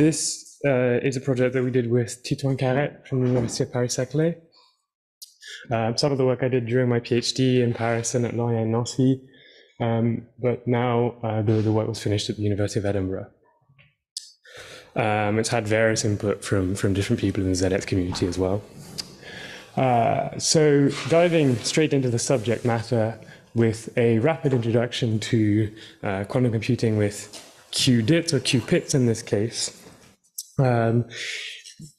this uh, is a project that we did with Titouan Carette from the University of Paris-Saclay. Um, some of the work I did during my PhD in Paris and at Lorient and Nancy, um, but now uh, the, the work was finished at the University of Edinburgh. Um, it's had various input from, from different people in the ZX community as well. Uh, so diving straight into the subject matter with a rapid introduction to uh, quantum computing with qudit or qupits in this case. Um,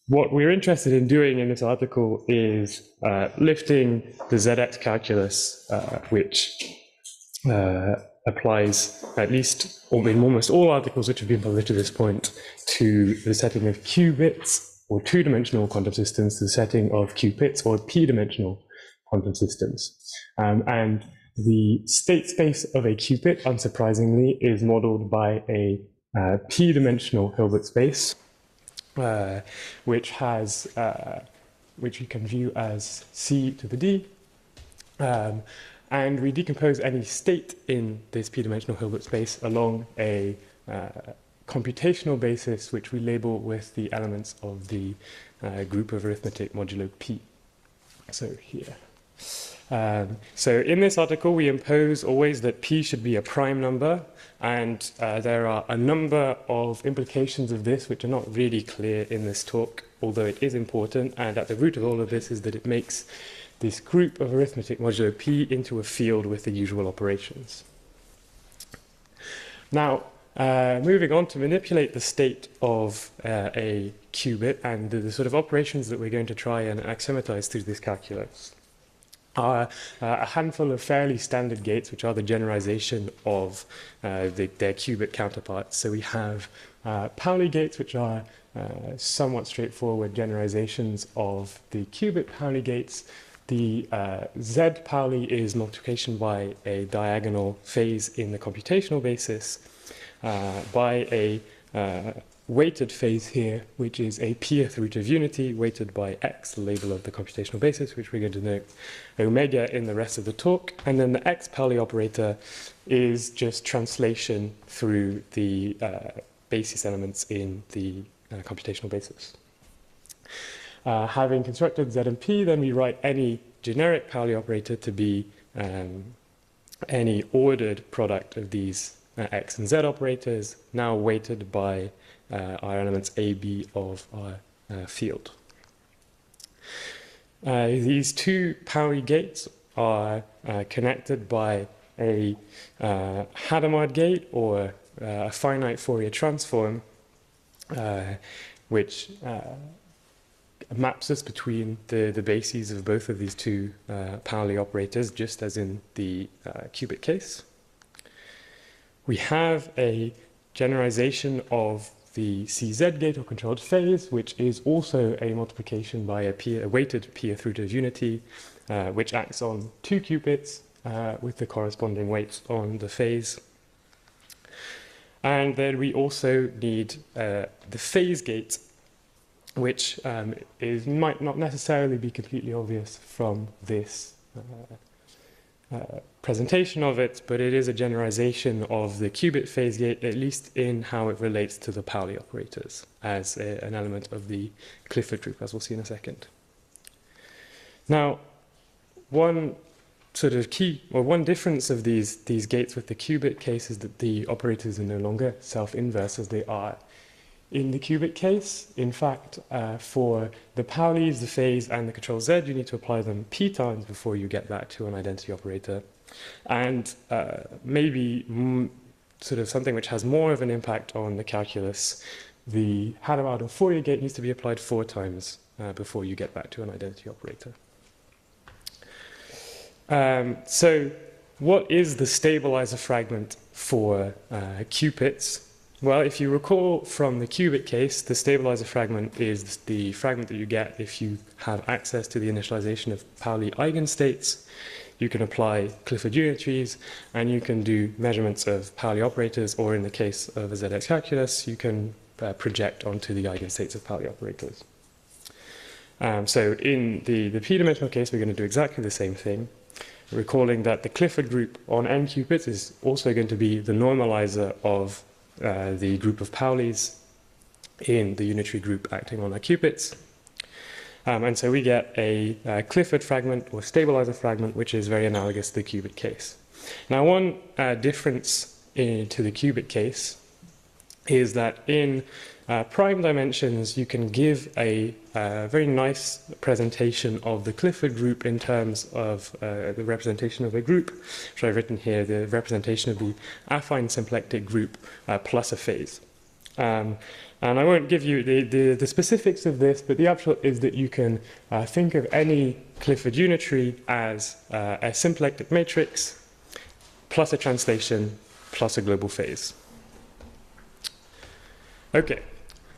what we're interested in doing in this article is uh, lifting the ZX calculus, uh, which uh, applies at least or in almost all articles which have been published to this point to the setting of qubits or two-dimensional quantum systems to the setting of qubits or p-dimensional quantum systems. Um, and the state space of a qubit, unsurprisingly, is modeled by a uh, p-dimensional Hilbert space, uh, which has uh, which you can view as c to the d. Um, and we decompose any state in this p-dimensional Hilbert space along a uh, computational basis, which we label with the elements of the uh, group of arithmetic modulo p. So here. Um, so in this article, we impose always that p should be a prime number, and uh, there are a number of implications of this which are not really clear in this talk, although it is important, and at the root of all of this is that it makes this group of arithmetic modulo p into a field with the usual operations. Now, uh, moving on to manipulate the state of uh, a qubit and the, the, sort of operations that we're going to try and axiomatize through this calculus are uh, a handful of fairly standard gates, which are the generalization of uh, the, their qubit counterparts. So we have uh, Pauli gates, which are uh, somewhat straightforward generalizations of the qubit Pauli gates. The uh, Z Pauli is multiplication by a diagonal phase in the computational basis uh, by a weighted phase here, which is a pth root of unity weighted by x, the label of the computational basis, which we're going to note omega in the rest of the talk. And then the x Pauli operator is just translation through the uh, basis elements in the uh, computational basis. Uh, having constructed Z and P, then we write any generic Pauli operator to be um, any ordered product of these uh, x and z operators, now weighted by uh, our elements a, b of our uh, field. Uh, these two Pauli gates are uh, connected by a uh, Hadamard gate or a finite Fourier transform, which maps us between the, the bases of both of these two Pauli operators, just as in the qubit case we have a generalization of the CZ gate or controlled phase, which is also a multiplication by a weighted pth root of unity, uh, which acts on two qubits uh, with the corresponding weights on the phase. And then we also need uh, the phase gate, which um, is, might not necessarily be completely obvious from this uh, uh, presentation of it, but it is a generalization of the qubit phase gate, at least in how it relates to the Pauli operators as a, an element of the Clifford group, as we'll see in a second. Now, one sort of key, or one difference of these, these gates with the qubit case is that the operators are no longer self-inverse as they are in the qubit case, in fact, uh, for the Paulis, the phase, and the control Z, you need to apply them p times before you get back to an identity operator. And uh, maybe sort of something which has more of an impact on the calculus, the Hadamard or Fourier gate needs to be applied four times uh, before you get back to an identity operator. Um, so what is the stabilizer fragment for uh, qubits? Well, if you recall from the qubit case, the stabilizer fragment is the fragment that you get if you have access to the initialization of Pauli eigenstates. You can apply Clifford unitaries, and you can do measurements of Pauli operators, or in the case of a ZX calculus, you can uh, project onto the eigenstates of Pauli operators. Um, so in the, the p-dimensional case, we're going to do exactly the same thing, recalling that the Clifford group on n qubits is also going to be the normalizer of uh, the group of Paulis. in the unitary group acting on our qubits. Um, and so we get a, a, Clifford fragment or stabilizer fragment, which is very analogous to the qubit case. Now, one uh, difference in, to the qubit case is that in uh, prime dimensions, you can give a uh, very nice presentation of the Clifford group in terms of uh, the representation of a group, which I've written here, the representation of the affine symplectic group uh, plus a phase. Um, and I won't give you the, the, the, specifics of this, but the upshot is that you can uh, think of any Clifford unitary as uh, a symplectic matrix plus a translation plus a global phase. Okay,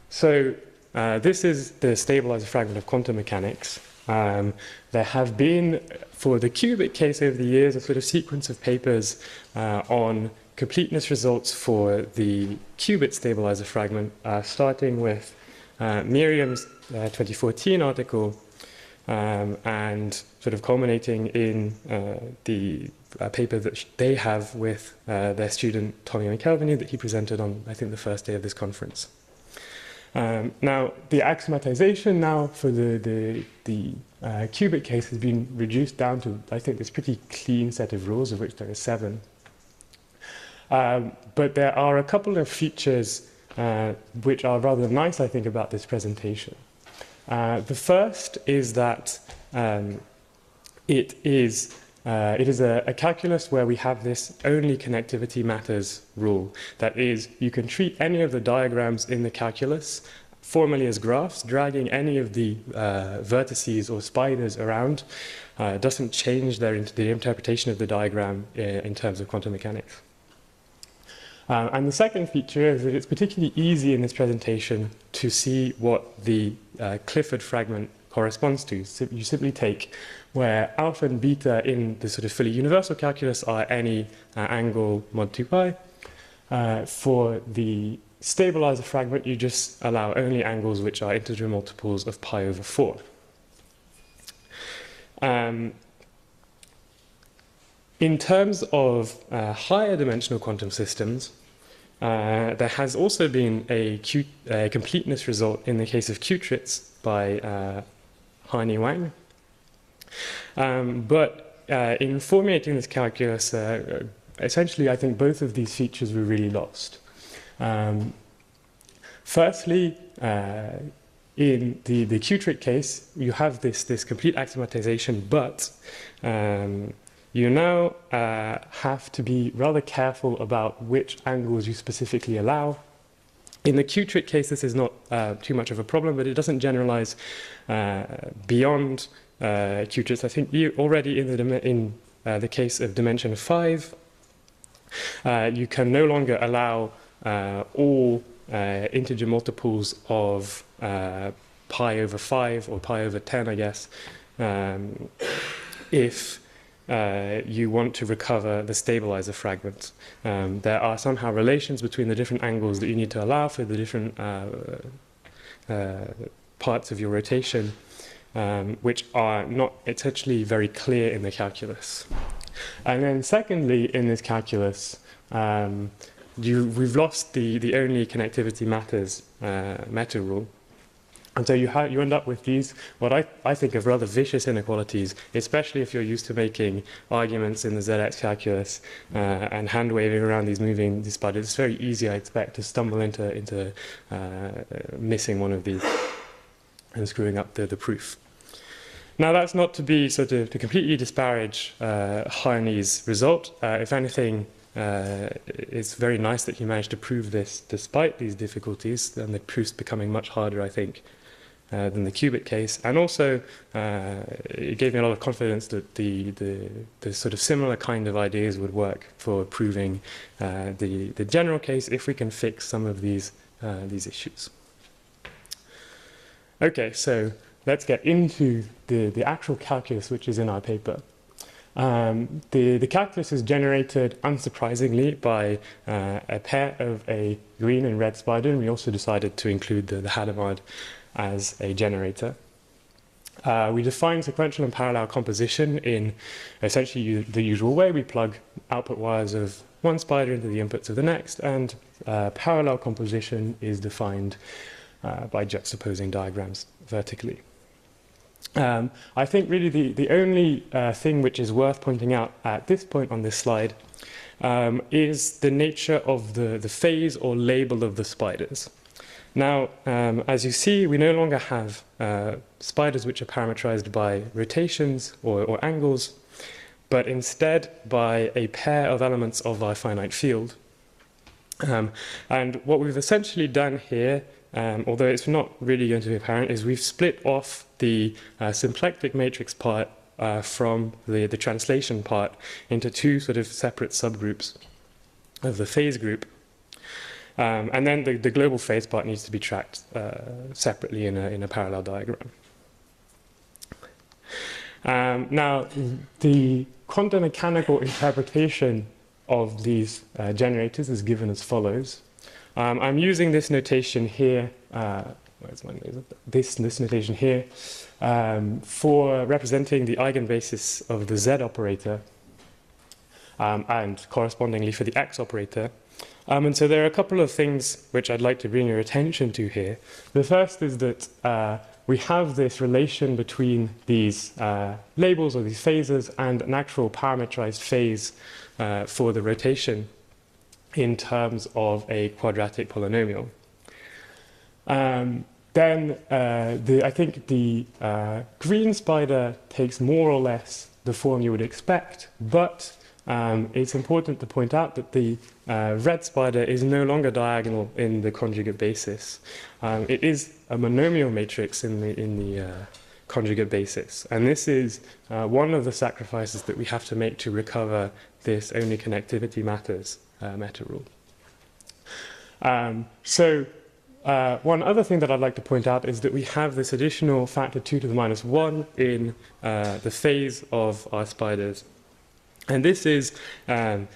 so uh, this is the stabilizer fragment of quantum mechanics. Um, there have been, for the qubit case over the years, a sort of sequence of papers uh, on completeness results for the qubit stabilizer fragment, uh, starting with uh, Miriam's uh, 2014 article um, and sort of culminating in uh, the uh, paper that they have with uh, their student Tommy McElvanney that he presented on, I think, the first day of this conference. Um, now, the axiomatization now for the, the, the uh, qubit case has been reduced down to, I think, this pretty clean set of rules, of which there are seven. Um, but there are a couple of features uh, which are rather nice, I think, about this presentation. Uh, the first is that um, it is uh, it is a, a, calculus where we have this only connectivity matters rule. That is, you can treat any of the diagrams in the calculus formally as graphs, dragging any of the uh, vertices or spiders around uh, doesn't change their, the interpretation of the diagram uh, in terms of quantum mechanics. Uh, and the second feature is that it's particularly easy in this presentation to see what the uh, Clifford fragment corresponds to. So you simply take where alpha and beta in the sort of fully universal calculus are any uh, angle mod 2 pi. Uh, for the stabilizer fragment, you just allow only angles which are integer multiples of pi over 4. Um, in terms of uh, higher dimensional quantum systems, uh, there has also been a, completeness result in the case of qubits by uh, Hani Wang. Um, but uh, in formulating this calculus, uh, essentially I think both of these features were really lost. Um, firstly, uh, in the, the case, you have this, this complete axiomatization, but um, you now uh, have to be rather careful about which angles you specifically allow. In the qutrit case, this is not uh, too much of a problem, but it doesn't generalize uh, beyond uh, qutrits. I think you already in the, in, uh, the case of dimension 5, uh, you can no longer allow uh, all integer multiples of pi over 5 or pi over 10, I guess, um, if uh, you want to recover the stabilizer fragment. Um, there are somehow relations between the different angles that you need to allow for the different uh, uh, parts of your rotation, um, which are not essentially very clear in the calculus. And then secondly, in this calculus, um, you, we've lost the, the only connectivity matters uh, meta rule. And so you, you end up with these, what I, I think of rather vicious inequalities, especially if you're used to making arguments in the ZX calculus uh, and hand waving around these moving these. It's very easy, I expect, to stumble into, into uh, missing one of these and screwing up the, the proof. Now, that's not to be sort of to completely disparage uh, Harney's result. Uh, if anything, uh, it's very nice that he managed to prove this despite these difficulties, and the proof's becoming much harder, I think, uh, than the qubit case. And also, uh, it gave me a lot of confidence that the, the, the, sort of similar kind of ideas would work for proving uh, the, the general case if we can fix some of these, these issues. Okay, so let's get into the, the actual calculus which is in our paper. Um, the, the calculus is generated, unsurprisingly, by uh, a pair of a green and red spider, and we also decided to include the, the Hadamard as a generator. Uh, we define sequential and parallel composition in essentially the usual way. We plug output wires of one spider into the inputs of the next, and uh, parallel composition is defined uh, by juxtaposing diagrams vertically. Um, I think really the, the only uh, thing which is worth pointing out at this point on this slide um, is the nature of the, the phase or label of the spiders. Now, um, as you see, we no longer have uh, spiders which are parametrized by rotations or, or angles, but instead by a pair of elements of our finite field. Um, and what we've essentially done here, um, although it's not really going to be apparent, is we've split off the uh, symplectic matrix part uh, from the, the translation part into two sort of separate subgroups of the phase group. Um, and then the, the global phase part needs to be tracked uh, separately in a, in a parallel diagram. Um, now, the quantum mechanical interpretation of these uh, generators is given as follows. Um, I'm using this notation here, uh, where's my this, this notation here, um, for representing the eigenbasis of the z operator um, and correspondingly for the x operator. Um, and so there are a couple of things which I'd like to bring your attention to here. The first is that uh, we have this relation between these uh, labels or these phases and an actual parametrized phase uh, for the rotation in terms of a quadratic polynomial. Um, then uh, the, I think the uh, green spider takes more or less the form you would expect, but um, it's important to point out that the uh, red spider is no longer diagonal in the conjugate basis. Um, it is a monomial matrix in the, in the uh, conjugate basis. And this is uh, one of the sacrifices that we have to make to recover this only connectivity matters uh, meta rule. Um, so uh, one other thing that I'd like to point out is that we have this additional factor 2 to the minus 1 in uh, the phase of our spiders and this is um,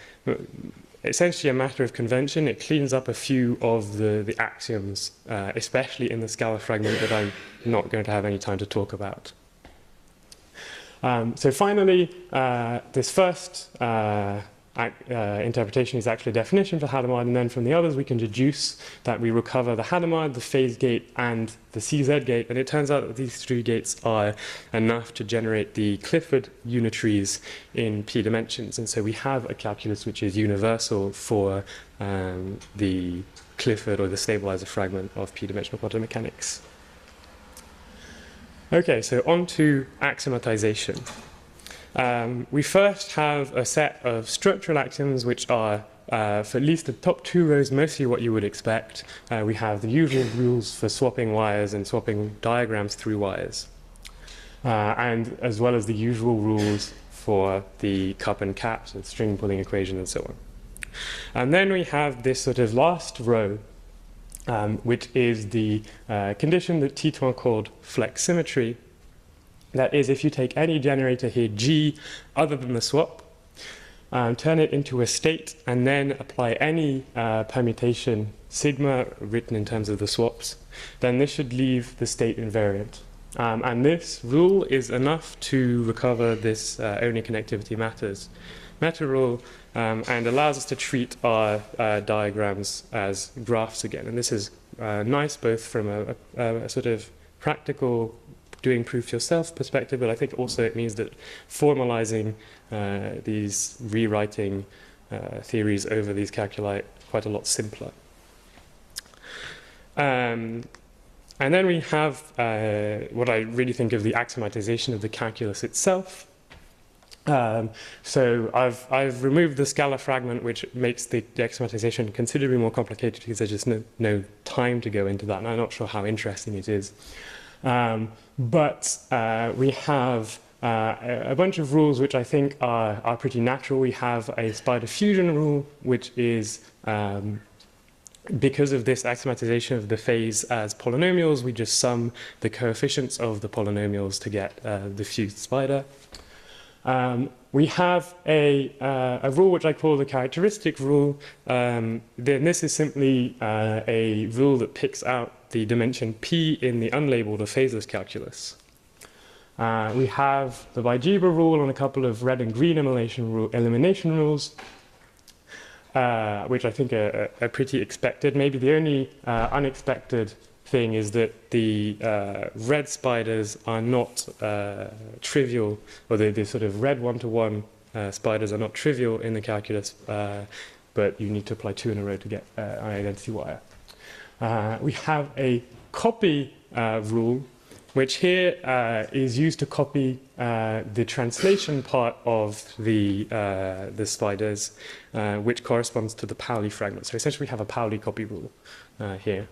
essentially a matter of convention. It cleans up a few of the, the axioms, uh, especially in the scalar fragment that I'm not going to have any time to talk about. Um, so finally, uh, this first uh, uh, interpretation is actually a definition for Hadamard, and then from the others we can deduce that we recover the Hadamard, the phase gate, and the CZ gate, and it turns out that these three gates are enough to generate the Clifford unitaries in p dimensions, and so we have a calculus which is universal for um, the Clifford or the stabilizer fragment of p-dimensional quantum mechanics. Okay, so on to axiomatization. Um, we first have a set of structural axioms which are uh, for at least the top two rows, mostly what you would expect. Uh, we have the usual rules for swapping wires and swapping diagrams through wires, uh, and as well as the usual rules for the cup and caps, the string pulling equation, and so on. And then we have this sort of last row, um, which is the uh, condition that Titouan called flex symmetry, that is, if you take any generator here, G, other than the swap, um, turn it into a state, and then apply any uh, permutation sigma written in terms of the swaps, then this should leave the state invariant. Um, and this rule is enough to recover this uh, only connectivity matters meta rule um, and allows us to treat our uh, diagrams as graphs again. And this is uh, nice both from a, a, a sort of practical doing proof yourself perspective, but I think also it means that formalizing uh, these rewriting uh, theories over these calculi quite a lot simpler. Um, and then we have uh, what I really think of the axiomatization of the calculus itself. Um, so I've, I've removed the scalar fragment, which makes the, the axiomatization considerably more complicated because there's just no, no time to go into that, and I'm not sure how interesting it is. Um, but uh, we have uh, a bunch of rules which I think are, are pretty natural. We have a spider fusion rule, which is um, because of this axiomatization of the phase as polynomials, we just sum the coefficients of the polynomials to get uh, the fused spider. Um, we have a, uh, a, rule which I call the characteristic rule. Um, then this is simply uh, a rule that picks out the dimension p in the unlabeled or phaseless calculus. Uh, we have the bialgebra rule and a couple of red and green elimination, rule, elimination rules, uh, which I think are, are, pretty expected. Maybe the only uh, unexpected thing is that the uh, red spiders are not uh, trivial, or the, the, sort of red one-to-one uh, spiders are not trivial in the calculus, but you need to apply two in a row to get an identity wire. Uh, we have a copy rule, which here is used to copy the translation part of the, the spiders, which corresponds to the Pauli fragment. So essentially we have a Pauli copy rule here.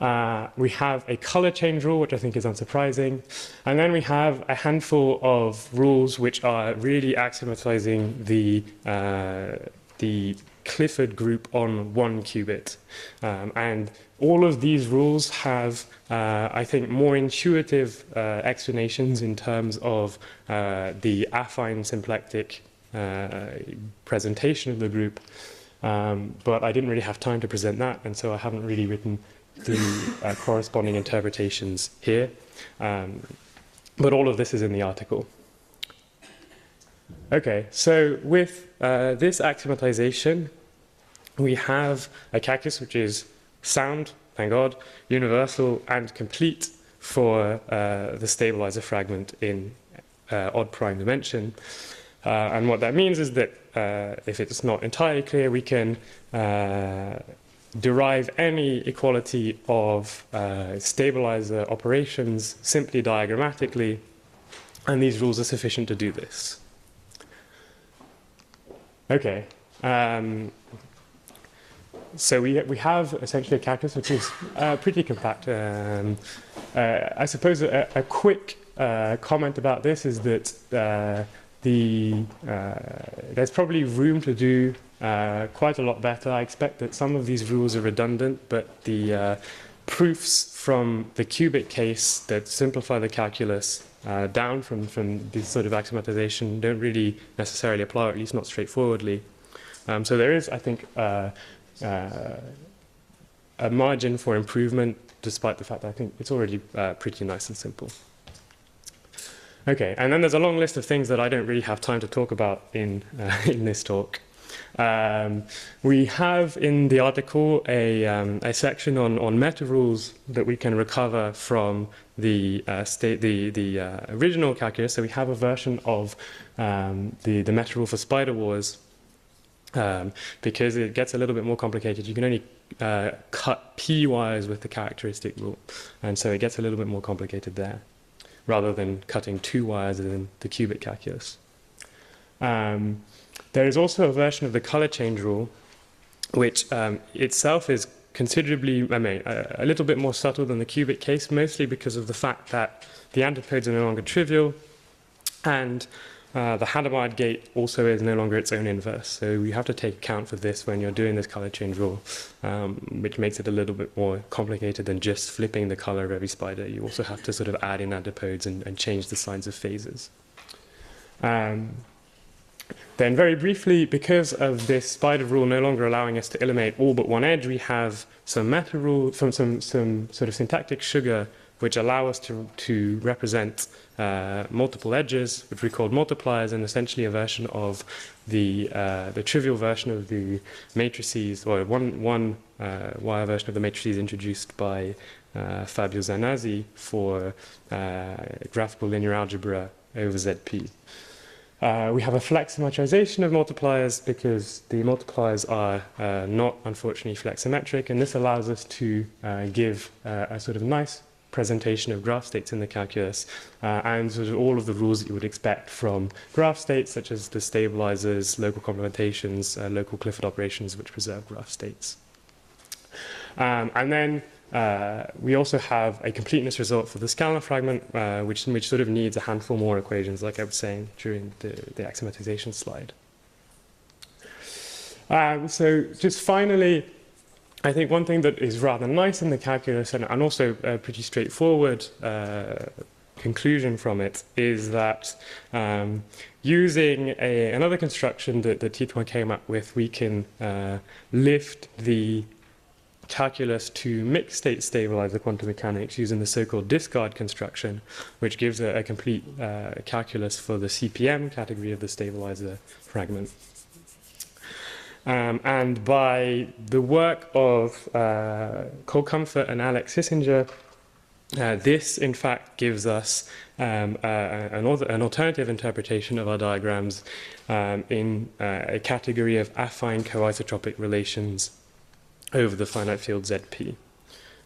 Uh, we have a color change rule, which I think is unsurprising. And then we have a handful of rules which are really axiomatizing the, uh, the Clifford group on one qubit. Um, and all of these rules have, uh, I think, more intuitive uh, explanations in terms of uh, the affine symplectic uh, presentation of the group. Um, but I didn't really have time to present that, and so I haven't really written the uh, corresponding interpretations here. Um, but all of this is in the article. Okay, so with uh, this axiomatization, we have a calculus which is sound, thank God, universal and complete for uh, the stabilizer fragment in uh, odd prime dimension. Uh, and what that means is that uh, if it's not entirely clear, we can uh, derive any equality of uh, stabilizer operations simply diagrammatically, and these rules are sufficient to do this. Okay. Um, so we, we have essentially a calculus which is uh, pretty compact. Um, uh, I suppose a, a quick uh, comment about this is that uh, the, uh, there's probably room to do uh, quite a lot better. I expect that some of these rules are redundant, but the proofs from the qubit case that simplify the calculus uh, down from, from this sort of axiomatization don't really necessarily apply, or at least not straightforwardly. Um, so there is, I think, uh, uh, a margin for improvement, despite the fact that I think it's already uh, pretty nice and simple. Okay, and then there's a long list of things that I don't really have time to talk about in, in this talk. Um, we have in the article a, um, a section on, on meta rules that we can recover from the, uh, state, the, the uh, original calculus. So we have a version of um, the, the meta rule for spider wars um, because it gets a little bit more complicated. You can only uh, cut p wires with the characteristic rule, and so it gets a little bit more complicated there, rather than cutting two wires in the qubit calculus. Um, there is also a version of the color change rule, which um, itself is considerably, I mean, a, a, little bit more subtle than the qubit case, mostly because of the fact that the antipodes are no longer trivial, and uh, the Hadamard gate also is no longer its own inverse. So you have to take account for this when you're doing this color change rule, um, which makes it a little bit more complicated than just flipping the color of every spider. You also have to sort of add in antipodes and, and change the signs of phases. Um, then very briefly, because of this spider rule no longer allowing us to eliminate all but one edge, we have some meta rule, some, some, some sort of syntactic sugar which allow us to, to represent uh, multiple edges, which we call multipliers, and essentially a version of the, uh, the trivial version of the matrices, or one, one uh, wire version of the matrices introduced by uh, Fabio Zanasi for uh, graphical linear algebra over ZP. Uh, we have a flexsymmetrization of multipliers because the multipliers are uh, not, unfortunately, flexsymmetric, and this allows us to uh, give uh, a sort of nice presentation of graph states in the calculus uh, and sort of all of the rules that you would expect from graph states, such as the stabilizers, local complementations, uh, local Clifford operations, which preserve graph states. Um, and then uh, we also have a completeness result for the scalar fragment, uh, which, which sort of needs a handful more equations, like I was saying during the, the axiomatization slide. Um, so just finally, I think one thing that is rather nice in the calculus and, and also a pretty straightforward uh, conclusion from it is that um, using a, another construction that, that Titouan came up with, we can uh, lift the calculus to mixed state stabilize the quantum mechanics using the so-called discard construction, which gives a, a complete uh, calculus for the CPM category of the stabilizer fragment. Um, and by the work of uh, Cole Comfort and Alex Kissinger, uh, this, in fact, gives us um, uh, an, an, alternative interpretation of our diagrams um, in uh, a category of affine coisotropic relations over the finite field ZP.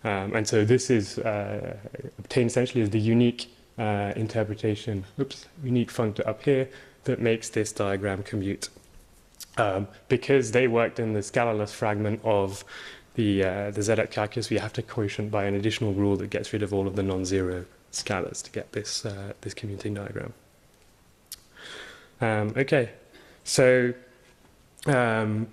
Um, and so this is uh, obtained essentially as the unique uh, interpretation, oops, unique functor up here that makes this diagram commute. Um, because they worked in the scalarless fragment of the, uh, the calculus, we have to quotient by an additional rule that gets rid of all of the non-zero scalars to get this, uh, this commuting diagram. Um, okay, so um,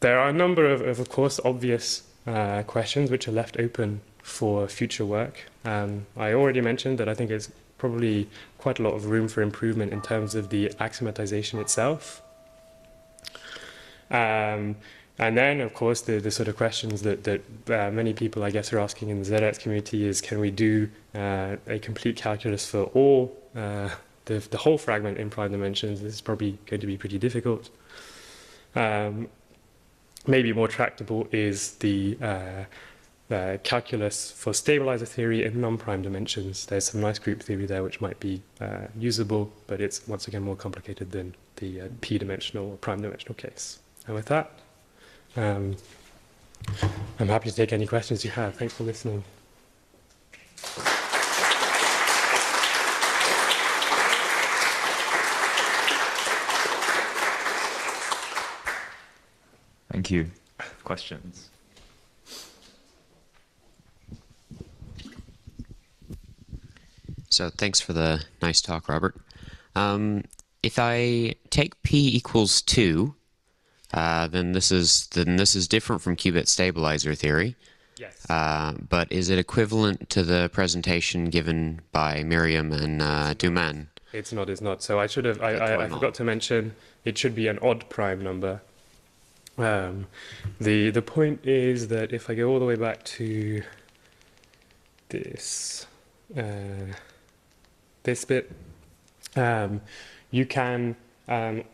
there are a number of, of, of course, obvious uh, questions which are left open for future work. Um, I already mentioned that I think there's probably quite a lot of room for improvement in terms of the axiomatization itself. Um, and then, of course, the, the sort of questions that, that uh, many people, I guess, are asking in the ZX community is, can we do uh, a complete calculus for all, uh, the, the whole fragment in prime dimensions? This is probably going to be pretty difficult. Um, maybe more tractable is the uh, uh, calculus for stabilizer theory in non-prime dimensions. There's some nice group theory there which might be uh, usable, but it's once again more complicated than the uh, p-dimensional or prime-dimensional case. And with that, um, I'm happy to take any questions you have. Thanks for listening. Thank you. Questions? So thanks for the nice talk, Robert. Um, if I take p equals 2, uh, then this is then this is different from qubit stabilizer theory. Yes. Uh, but is it equivalent to the presentation given by Miriam and uh, Duman? It's not. It's not. So I should have. I, I, I forgot to mention it should be an odd prime number. Um, the the point is that if I go all the way back to this uh, this bit, um, you can um,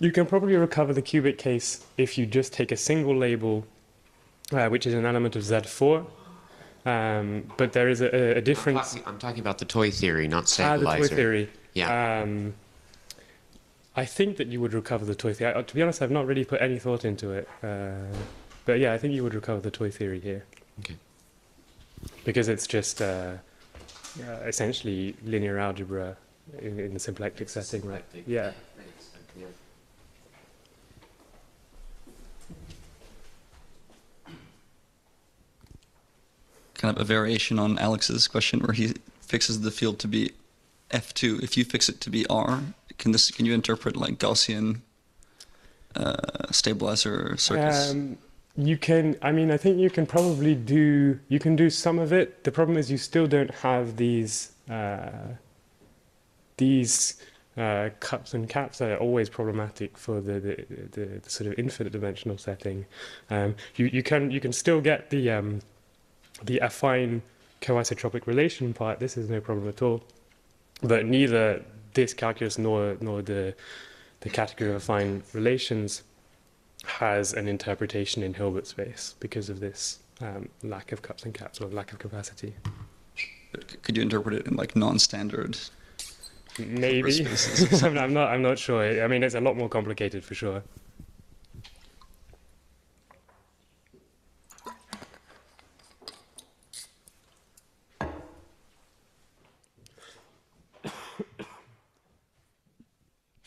you can probably recover the qubit case if you just take a single label, uh, which is an element of Z4. Um, but there is a, a difference. I'm talking, I'm talking, about the toy theory, not stabilizer. Ah, the toy theory. Yeah. Um, I think that you would recover the toy theory. I, to be honest, I've not really put any thought into it. Uh, but yeah, I think you would recover the toy theory here. Okay. Because it's just uh, uh, essentially linear algebra in, in the symplectic setting, right? Yeah. Kind of a variation on Alex's question where he fixes the field to be F2. If you fix it to be R, can this can you interpret like Gaussian uh, stabilizer circuits? Um, you can. I mean, I think you can probably do. You can do some of it. The problem is you still don't have these uh, these uh, cups and caps that are always problematic for the the, the, the sort of infinite dimensional setting. Um, you you can you can still get the um, the affine coisotropic relation part, this is no problem at all. But neither this calculus nor nor the the category of affine relations has an interpretation in Hilbert space because of this um, lack of cups and caps or lack of capacity. Could you interpret it in like non-standard? Maybe. I'm not. I'm not sure. I mean, it's a lot more complicated for sure.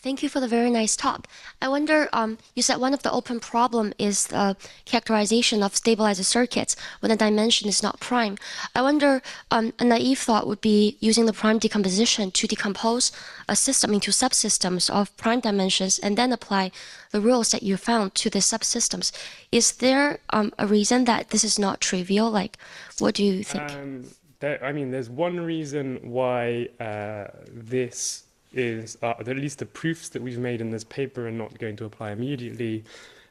Thank you for the very nice talk. I wonder, um, you said one of the open problem is the characterization of stabilizer circuits when the dimension is not prime. I wonder, um, a naive thought would be using the prime decomposition to decompose a system into subsystems of prime dimensions and then apply the rules that you found to the subsystems. Is there um, a reason that this is not trivial? Like, what do you think? Um, there, I mean, there's one reason why uh, this is uh, at least the proofs that we've made in this paper are not going to apply immediately,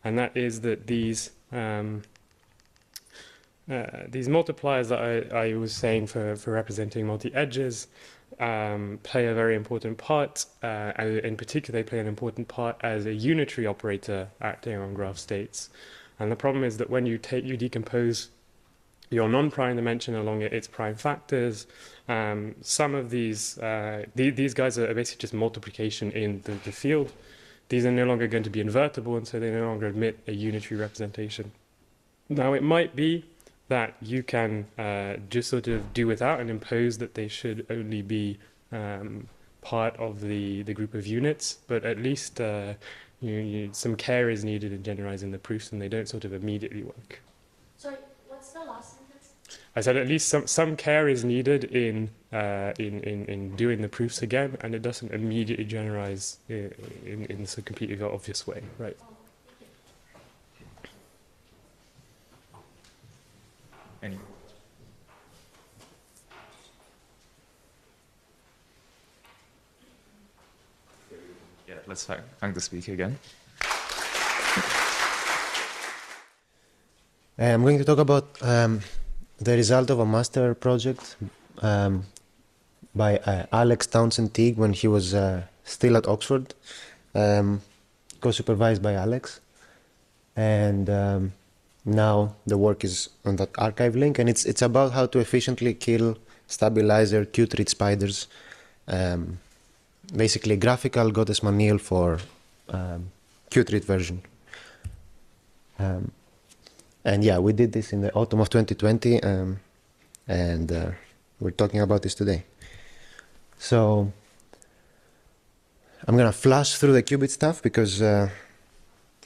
and that is that these um, uh, these multipliers that I, I was saying for, for representing multi-edges um, play a very important part, uh, and in particular they play an important part as a unitary operator acting on graph states. And the problem is that when you take you decompose your non-prime dimension along its prime factors, um, some of these uh, the, these guys are basically just multiplication in the, the field. These are no longer going to be invertible, and so they no longer admit a unitary representation. Now, it might be that you can uh, just sort of do without and impose that they should only be um, part of the, the group of units, but at least uh, you, you, some care is needed in generalizing the proofs and they don't sort of immediately work. Sorry, what's the last sentence? I said at least some, some care is needed in, uh, in, in, in doing the proofs again, and it doesn't immediately generalize in, in, in some completely obvious way, right? Any? Yeah, let's thank, thank the speaker again. Uh, I'm going to talk about um, the result of a master project um, by uh, Alex Townsend Teague when he was uh, still at Oxford, um, co-supervised by Alex, and um, now the work is on that arXiv link, and it's it's about how to efficiently kill stabilizer qutrit spiders, um, basically graphical Gottesman for um, qutrit version. And yeah, we did this in the autumn of 2020, um, and uh, we're talking about this today. So I'm gonna flash through the qubit stuff because uh,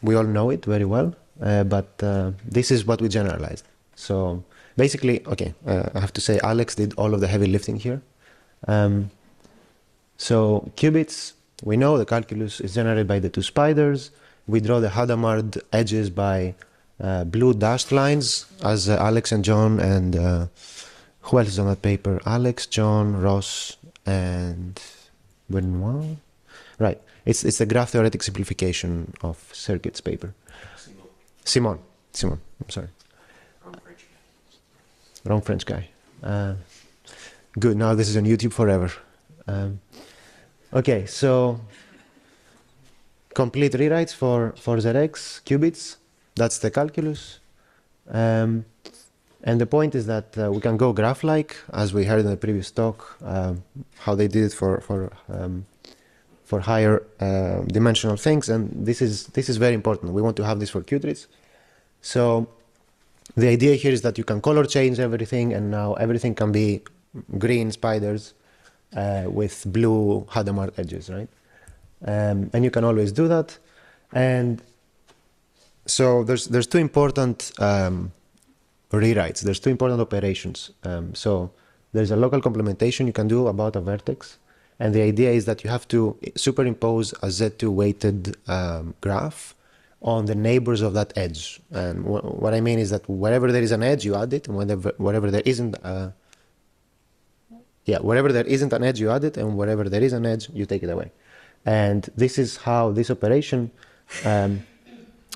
we all know it very well, uh, but uh, this is what we generalized. So basically, okay, uh, I have to say Alex did all of the heavy lifting here. Um, so qubits, we know the calculus is generated by the two spiders. We draw the Hadamard edges by blue dashed lines as uh, Alex and John and uh, who else is on that paper? Alex, John, Ross, and Benoit. Right. It's it's a graph theoretic simplification of circuits paper. Simon. Simon. I'm sorry. Wrong French guy. Uh, good. Now this is on YouTube forever. Um, okay. So complete rewrites for for ZX qubits. That's the calculus. Um, and the point is that uh, we can go graph-like, as we heard in the previous talk, um, how they did it for for um, for higher uh, dimensional things. And this is this is very important. We want to have this for qutrits. So the idea here is that you can color change everything, and now everything can be green spiders uh, with blue Hadamard edges, right? Um, and you can always do that. And so there's there's two important um, rewrites. There's two important operations. Um, so there's a local complementation you can do about a vertex, and the idea is that you have to superimpose a Z2 weighted um, graph on the neighbors of that edge. And wh- what I mean is that wherever there is an edge, you add it, and whenever wherever there isn't a yeah, wherever there isn't an edge, you add it, and wherever there is an edge, you take it away. And this is how this operation um,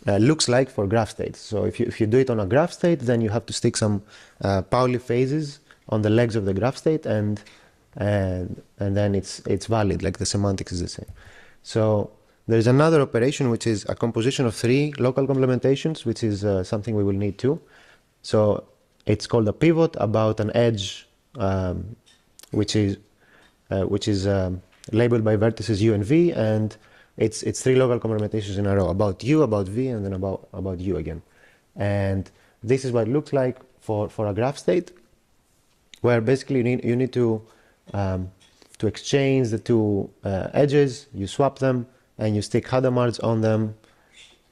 uh, looks like for graph states. So if you, if you do it on a graph state, then you have to stick some uh, Pauli phases on the legs of the graph state, and and and then it's it's valid. Like the semantics is the same. So there's another operation which is a composition of three local complementations, which is uh, something we will need too. So it's called a pivot about an edge, um, which is uh, which is um, labeled by vertices u and v, and it's it's three local complementations in a row about u, about v, and then about about u again. And this is what it looks like for for a graph state, where basically you need you need to um, to exchange the two uh, edges, you swap them, and you stick Hadamards on them.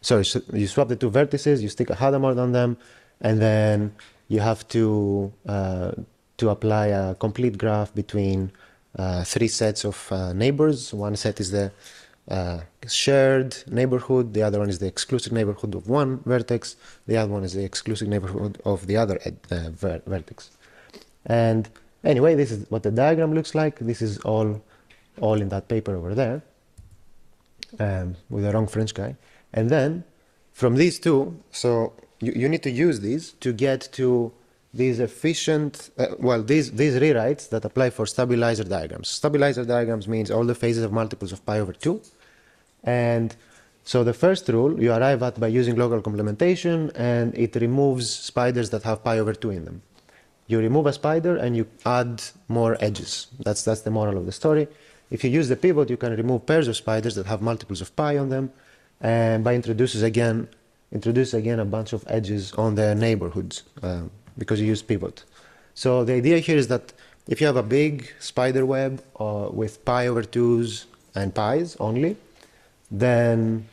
Sorry, so you swap the two vertices, you stick a Hadamard on them, and then you have to uh, to apply a complete graph between uh, three sets of uh, neighbors. One set is the uh, shared neighborhood, the other one is the exclusive neighborhood of one vertex, the other one is the exclusive neighborhood of the other uh, ver- vertex. And anyway, this is what the diagram looks like. This is all, all in that paper over there, um, with the wrong French guy. And then from these two, so you, you need to use these to get to these efficient, uh, well, these, these rewrites that apply for stabilizer diagrams. Stabilizer diagrams means all the phases of multiples of pi over 2. And so the first rule you arrive at by using local complementation, and it removes spiders that have pi over 2 in them. You remove a spider and you add more edges. That's, that's the moral of the story. If you use the pivot, you can remove pairs of spiders that have multiples of pi on them, and by introduces again, introduce again a bunch of edges on their neighborhoods uh, because you use pivot. So the idea here is that if you have a big spider web uh, with pi over 2s and pi's only, then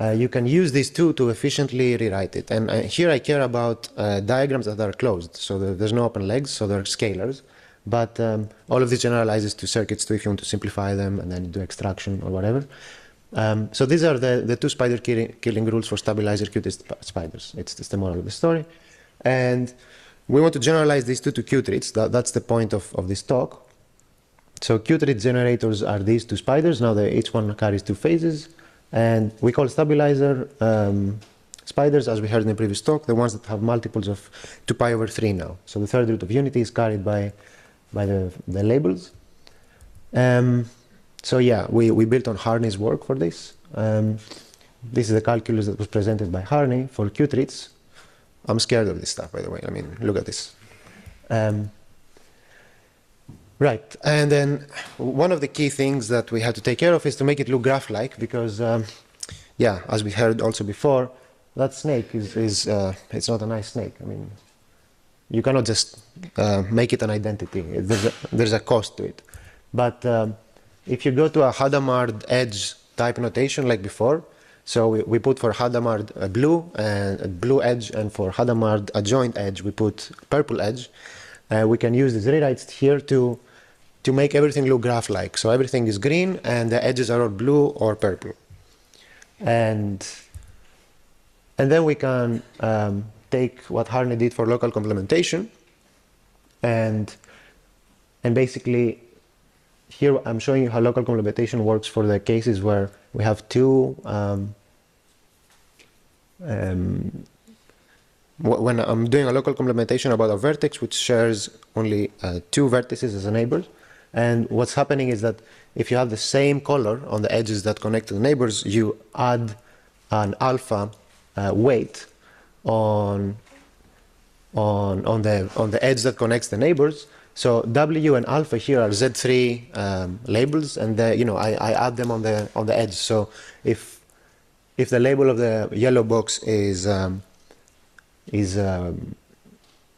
uh, you can use these two to efficiently rewrite it. And uh, here I care about uh, diagrams that are closed, so there's no open legs, so they're scalars. But um, all of this generalizes to circuits too if you want to simplify them and then do extraction or whatever. Um, so these are the, the two spider killing, killing rules for stabilizer Qt spiders. It's, it's the moral of the story. And we want to generalize these two to Qt That, that's the point of, of this talk. So Qt generators are these two spiders. Now they, each one carries two phases. And we call stabilizer um, spiders, as we heard in the previous talk, the ones that have multiples of 2 pi over 3 now. So the third root of unity is carried by, by the, the labels. Um, so yeah, we, we built on Harney's work for this. Um, this is the calculus that was presented by Harney for Qt I'm scared of this stuff, by the way. I mean, look at this. Um, right, and then one of the key things that we had to take care of is to make it look graph-like, because, um, yeah, as we heard also before, that snake is, is uh, it's not a nice snake. I mean, you cannot just uh, make it an identity. There's a, there's a cost to it. But um, if you go to a Hadamard edge type notation like before, so we, we put for Hadamard a blue and a blue edge, and for Hadamard adjoint edge, we put purple edge. Uh, we can use these rewrites here to to make everything look graph-like. So everything is green, and the edges are all blue or purple. And and then we can um, take what Harney did for local complementation, and and basically here I'm showing you how local complementation works for the cases where we have two um, um, when I'm doing a local complementation about a vertex which shares only uh, two vertices as a neighbors and what's happening is that if you have the same color on the edges that connect to the neighbors you add an alpha uh, weight on on on the on the edge that connects the neighbors so W and alpha here are Z3 um, labels, and the, you know I, I add them on the on the edge. So if if the label of the yellow box is um, is um,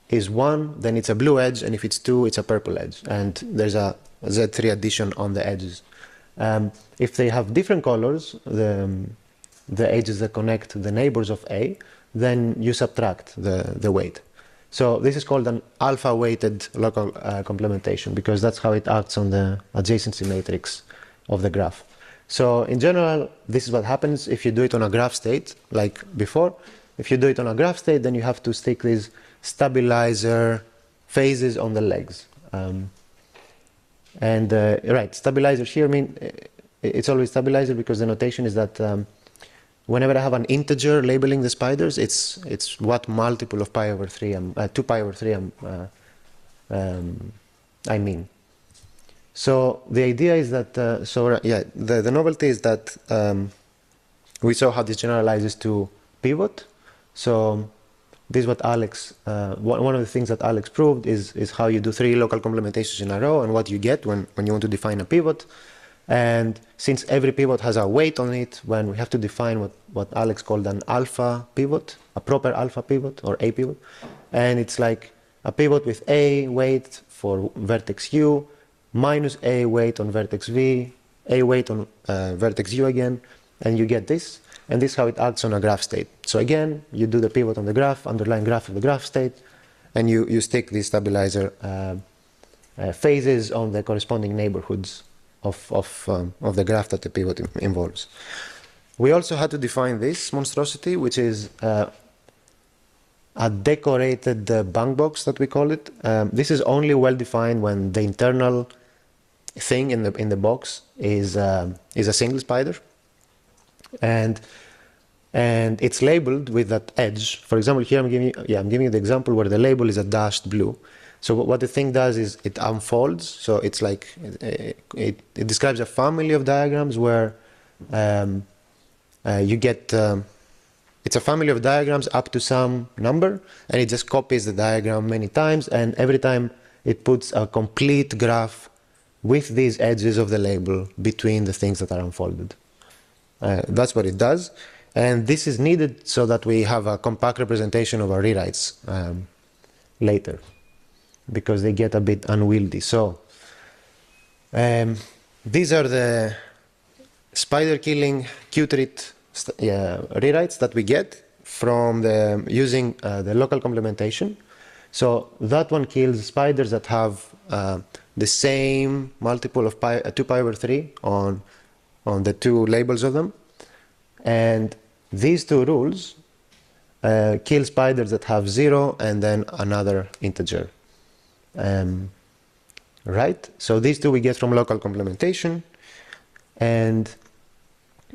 is one, then it's a blue edge, and if it's two, it's a purple edge, and there's a Z3 addition on the edges. Um, if they have different colors, the um, the edges that connect the neighbors of A, then you subtract the the weight. So this is called an alpha-weighted local uh, complementation because that's how it acts on the adjacency matrix of the graph. So in general, this is what happens if you do it on a graph state, like before. If you do it on a graph state, then you have to stick these stabilizer phases on the legs. Um, and uh, right, stabilizer here I mean it's always stabilizer because the notation is that um, whenever I have an integer labeling the spiders, it's it's what multiple of pi over three, um, uh, two pi over three, um, uh, um, I mean. So the idea is that uh, so uh, yeah, the the novelty is that um, we saw how this generalizes to pivot. So this is what Alex, uh, one of the things that Alex proved is is how you do three local complementations in a row and what you get when when you want to define a pivot. And since every pivot has a weight on it, when we have to define what, what Alex called an alpha pivot, a proper alpha pivot or a pivot, and it's like a pivot with a weight for vertex u, minus a weight on vertex v, a weight on uh, vertex u again, and you get this. And this is how it acts on a graph state. So again, you do the pivot on the graph, underlying graph of the graph state, and you, you stick these stabilizer uh, uh, phases on the corresponding neighborhoods of, of, um, of the graph that the pivot involves. We also had to define this monstrosity, which is uh, a decorated uh, bang box that we call it. Um, this is only well defined when the internal thing in the in the box is uh, is a single spider, and and it's labeled with that edge. For example, here I'm giving, yeah, I'm giving you the example where the label is a dashed blue. So what the thing does is it unfolds. So it's like it, it, it describes a family of diagrams where um, uh, you get um, it's a family of diagrams up to some number, and it just copies the diagram many times, and every time it puts a complete graph with these edges of the label between the things that are unfolded. Uh, that's what it does. And this is needed so that we have a compact representation of our rewrites um, later, because they get a bit unwieldy. So um, these are the spider killing qutrit yeah, rewrites that we get from the using uh, the local complementation. So that one kills spiders that have uh, the same multiple of pi, uh, 2 pi over 3 on, on the two labels of them. And these two rules uh, kill spiders that have 0 and then another integer. Um, right? So these two we get from local complementation. And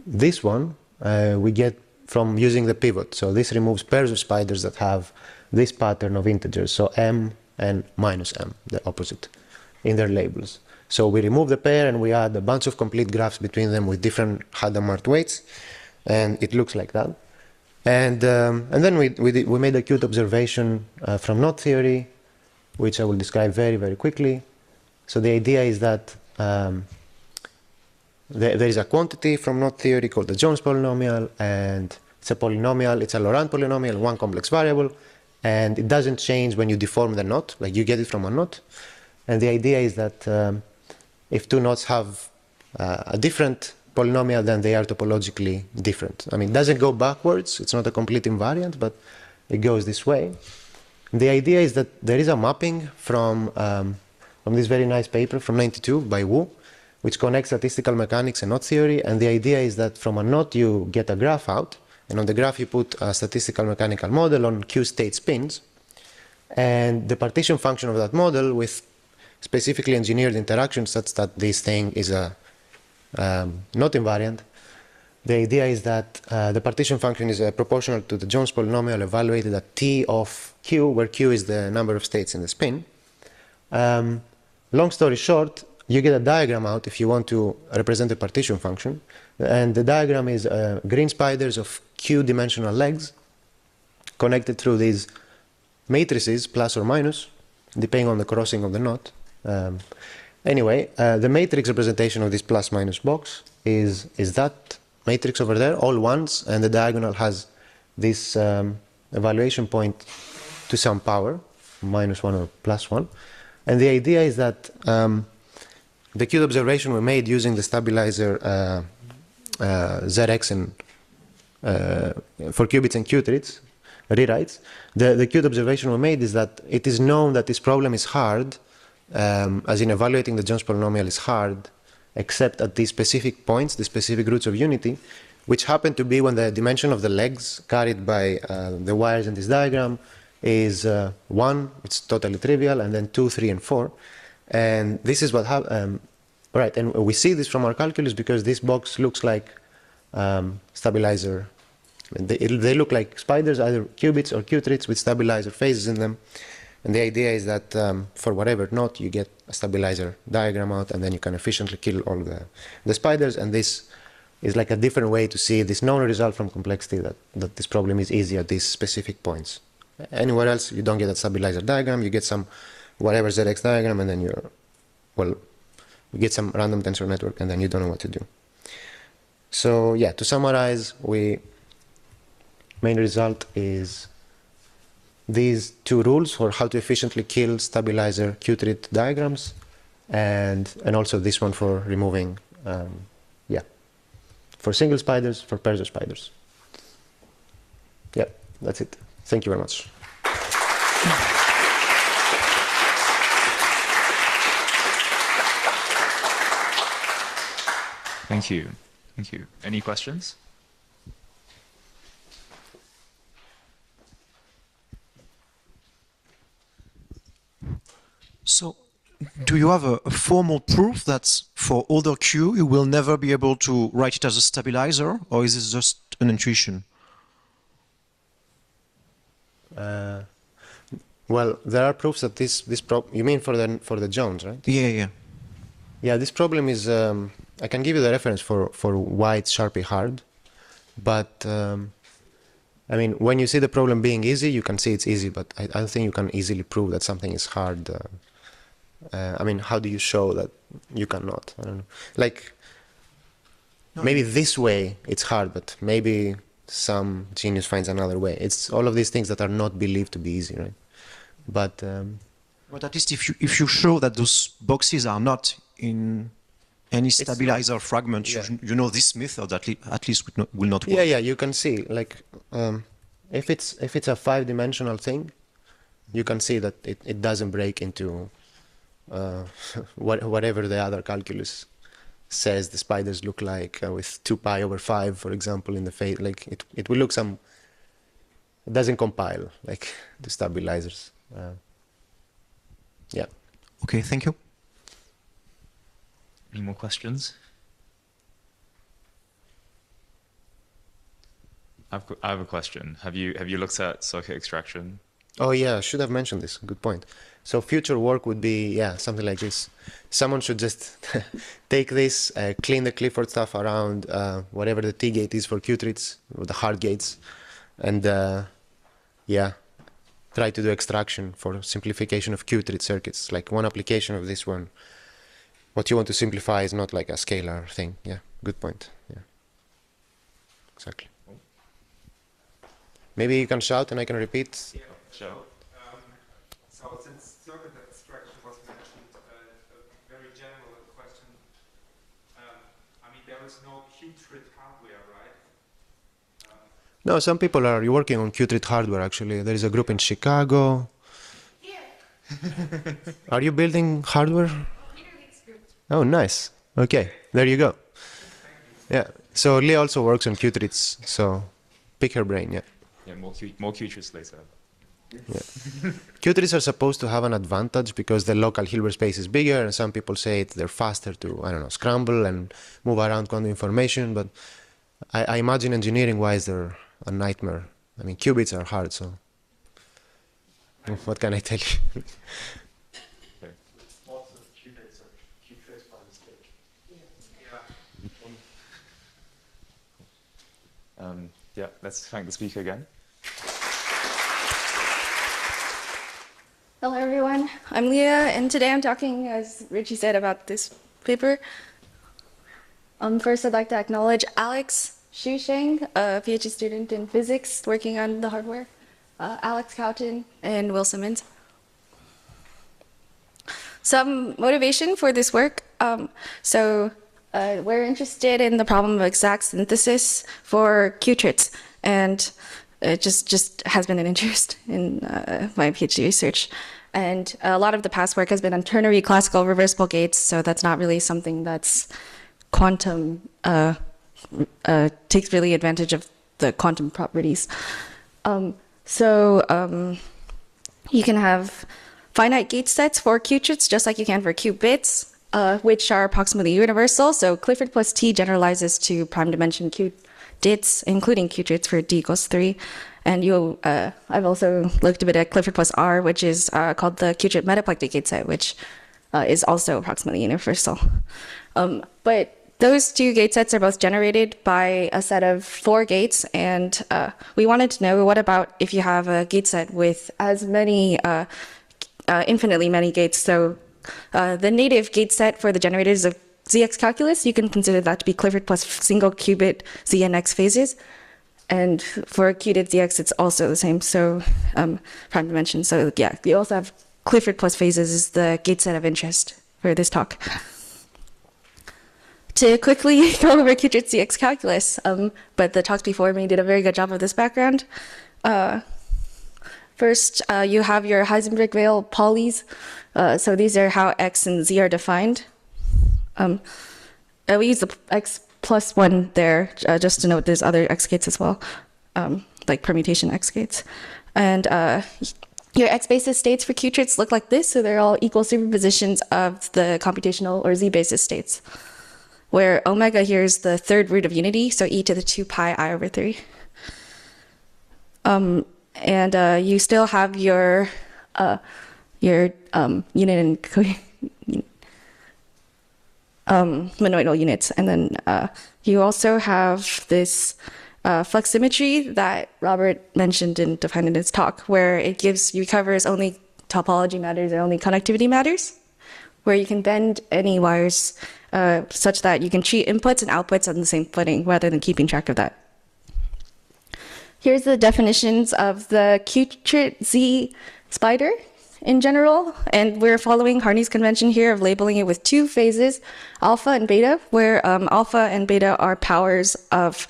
this one uh, we get from using the pivot. So this removes pairs of spiders that have this pattern of integers. So m and minus m, the opposite, in their labels. So we remove the pair and we add a bunch of complete graphs between them with different Hadamard weights, and it looks like that. And um, and then we we, did, we made a cute observation uh, from knot theory, which I will describe very very quickly. So the idea is that um, there, there is a quantity from knot theory called the Jones polynomial, and it's a polynomial. It's a Laurent polynomial, one complex variable, and it doesn't change when you deform the knot. Like you get it from a knot, and the idea is that um, if two knots have uh, a different polynomial, then they are topologically different. I mean, it doesn't go backwards. It's not a complete invariant, but it goes this way. The idea is that there is a mapping from um, from this very nice paper from '92 by Wu, which connects statistical mechanics and knot theory. And the idea is that from a knot you get a graph out, and on the graph you put a statistical mechanical model on q state spins, and the partition function of that model with specifically engineered interactions such that this thing is a um, knot invariant. The idea is that uh, the partition function is uh, proportional to the Jones polynomial evaluated at t of q, where q is the number of states in the spin. Um, long story short, you get a diagram out if you want to represent the partition function. And the diagram is uh, green spiders of q dimensional legs connected through these matrices, plus or minus, depending on the crossing of the knot. Um, anyway, uh, the matrix representation of this plus minus box is, is that matrix over there, all ones, and the diagonal has this um, evaluation point to some power, minus one or plus one. And the idea is that um, the cute observation we made using the stabilizer uh, uh, ZX and uh, for qubits and qutrits, rewrites, the, the cute observation we made is that it is known that this problem is hard, um, as in evaluating the Jones polynomial is hard, except at these specific points, the specific roots of unity, which happen to be when the dimension of the legs carried by uh, the wires in this diagram is uh, 1, it's totally trivial, and then 2, 3, and 4. And this is what happened. Um, right, and we see this from our calculus because this box looks like um, stabilizer. They, they, look like spiders, either qubits or qutrits with stabilizer phases in them. And the idea is that um, for whatever knot, you get a stabilizer diagram out, and then you can efficiently kill all the, the spiders. And this is like a different way to see this known result from complexity that, that this problem is easy at these specific points. Anywhere else, you don't get a stabilizer diagram, you get some whatever ZX diagram, and then you're, well, you get some random tensor network, and then you don't know what to do. So yeah, to summarize, we main result is these two rules for how to efficiently kill stabilizer qutrit diagrams, and and also this one for removing, um, yeah, for single spiders, for pairs of spiders. Yeah, that's it. Thank you very much. Thank you. Thank you. Any questions? So, do you have a, a, formal proof that for other Q you will never be able to write it as a stabilizer, or is this just an intuition? Uh, well, there are proofs that this this prob. You mean for the for the Jones, right? Yeah, yeah. Yeah, this problem is. Um, I can give you the reference for for why it's #P-hard, but um, I mean, when you see the problem being easy, you can see it's easy, but I, I don't think you can easily prove that something is hard. Uh, uh, I mean, how do you show that you cannot? I don't know. Like, maybe this way it's hard, but maybe some genius finds another way. It's all of these things that are not believed to be easy, right? But um, But at least if you if you show that those boxes are not in any stabilizer fragment, yeah. you, you know this method at, le- at least will not, will not work. Yeah, yeah, you can see like um, if it's if it's a five-dimensional thing, you can see that it, it doesn't break into uh, what, whatever the other calculus says the spiders look like uh, with two pi over five, for example, in the face. Like it, it will look some. It doesn't compile like the stabilizers. Uh, yeah. Okay, thank you. Any more questions? I've, I have a question. Have you have you looked at circuit extraction? Oh yeah, I should have mentioned this. Good point. So future work would be yeah something like this. Someone should just take this, uh, clean the Clifford stuff around uh, whatever the T gate is for Qutrits or the hard gates, and uh, yeah, try to do extraction for simplification of Qutrit circuits. Like one application of this one. What you want to simplify is not like a scalar thing. Yeah, good point. Yeah, exactly. Maybe you can shout and I can repeat. Sure. Um, So since circuit extraction was mentioned, uh, a very general question. Um, I mean, there is no Qutrit hardware, right? Um, No, some people are working on Qutrit hardware actually. There is a group in Chicago. are you building hardware? Oh, nice. Okay, there you go. Yeah. So Lee also works on Qutrits. So pick her brain. Yeah. Yeah, more Q, more Qutrits later. Qutrits are supposed to have an advantage because the local Hilbert space is bigger, and some people say it, they're faster to I don't know scramble and move around quantum information. But I, I imagine engineering-wise they're a nightmare. I mean, qubits are hard, so what can I tell you? Um, yeah, let's thank the speaker again. Hello, everyone. I'm Lia, and today I'm talking, as Richie said, about this paper. Um, first, I'd like to acknowledge Alex Shuxiang, a PhD student in physics working on the hardware, uh, Alex Cowtan, and Will Simmons. Some motivation for this work. Um, so, uh, we're interested in the problem of exact synthesis for Qutrits, and it just just has been an interest in uh, my PhD research. And a lot of the past work has been on ternary classical reversible gates, so that's not really something that's quantum uh, takes really advantage of the quantum properties. Um, so um, you can have finite gate sets for qubits, just like you can for qubits, uh, which are approximately universal. So Clifford plus T generalizes to prime dimension qubits, including qutrits for D equals three. And you, uh, I've also looked a bit at Clifford plus R, which is uh, called the qutrit metaplectic gate set, which uh, is also approximately universal. Um, but those two gate sets are both generated by a set of four gates, and uh, we wanted to know what about if you have a gate set with as many, uh, uh, infinitely many gates. So uh, the native gate set for the generators of ZX calculus, you can consider that to be Clifford plus single qubit Z and X phases. And for qubit ZX, it's also the same, so um, prime dimension. So yeah, you also have Clifford plus phases is the gate set of interest for this talk to quickly go over ZX calculus, um, but the talks before me did a very good job of this background. Uh, first, uh, you have your Heisenberg-Weyl Paulis. Uh, so these are how x and z are defined. Um, uh, we use the x plus one there, uh, just to note there's other x gates as well, um, like permutation x gates. And uh, your x basis states for Qutrits look like this, so they're all equal superpositions of the computational or z basis states where omega here is the third root of unity, so e to the 2 pi i over 3. Um, and uh, you still have your uh, your um, unit and um, monoidal units, and then uh, you also have this uh, flexsymmetry that Robert mentioned and in his talk, where it gives you covers only topology matters or only connectivity matters, where you can bend any wires uh, such that you can treat inputs and outputs on the same footing rather than keeping track of that. Here's the definitions of the Qutrit Z spider in general, and we're following Harney's convention here of labeling it with two phases, alpha and beta, where um, alpha and beta are powers of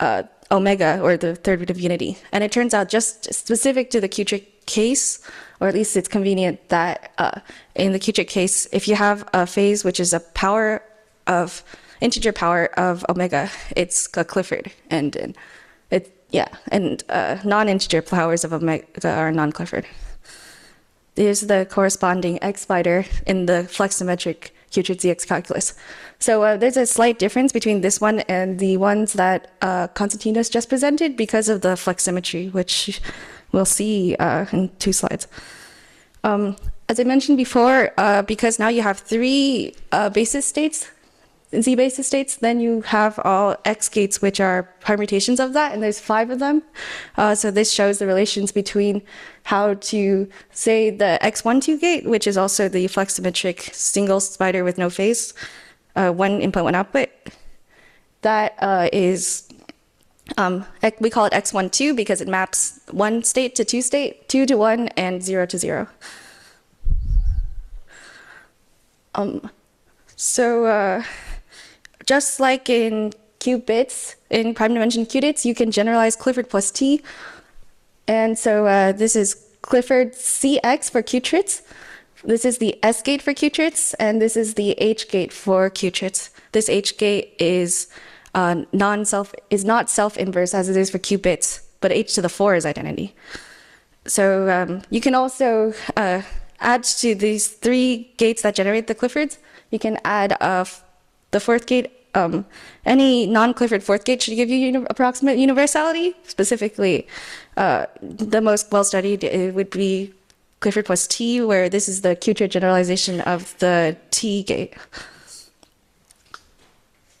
uh, omega, or the third root of unity. And it turns out just specific to the Qutrit case, or at least it's convenient that uh, in the Qutrit case, if you have a phase which is a power of integer power of omega, it's a Clifford, and, and it yeah, and uh, non-integer powers of omega are non-Clifford. Here's the corresponding X spider in the flux symmetric Qutrit ZX calculus. So uh, there's a slight difference between this one and the ones that uh, Konstantinos just presented because of the flexsymmetry, which we'll see uh, in two slides. Um, as I mentioned before, uh, because now you have three uh, basis states, Z basis states, then you have all X gates, which are permutations of that, and there's five of them. Uh, so this shows the relations between how to say the X12 gate, which is also the flexsymmetric single spider with no phase, uh, one input, one output. That is, um, we call it X12 because it maps one state to two state, two to one, and zero to zero. Um, so uh, just like in qubits, in prime dimension qubits, you can generalize Clifford plus T. And so uh, this is Clifford CX for Qutrits. This is the S gate for Qutrits, and this is the H gate for Qutrits. This H gate is uh, non-self is not self-inverse as it is for qubits, but H to the four is identity. So um, you can also uh, add to these three gates that generate the Cliffords. You can add uh, the fourth gate. Um, any non-Clifford fourth gate should give you uni approximate universality. Specifically, uh, the most well-studied would be Clifford plus T, where this is the Qutrit generalization of the T gate.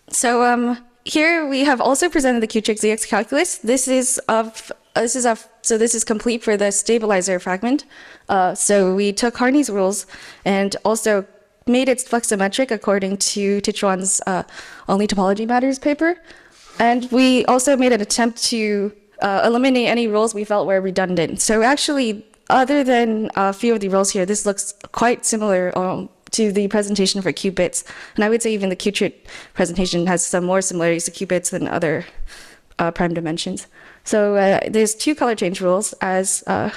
So um, here we have also presented the Qutrit ZX calculus. This is of uh, this is of so this is complete for the stabilizer fragment. Uh, so we took Harney's rules and also made it flexsymmetric according to Titouan's uh, Only Topology Matters paper. And we also made an attempt to uh, eliminate any rules we felt were redundant. So actually, other than a few of the rules here, this looks quite similar um, to the presentation for qubits. And I would say even the Qutrit presentation has some more similarities to qubits than other uh, prime dimensions. So uh, there's two color change rules, as uh,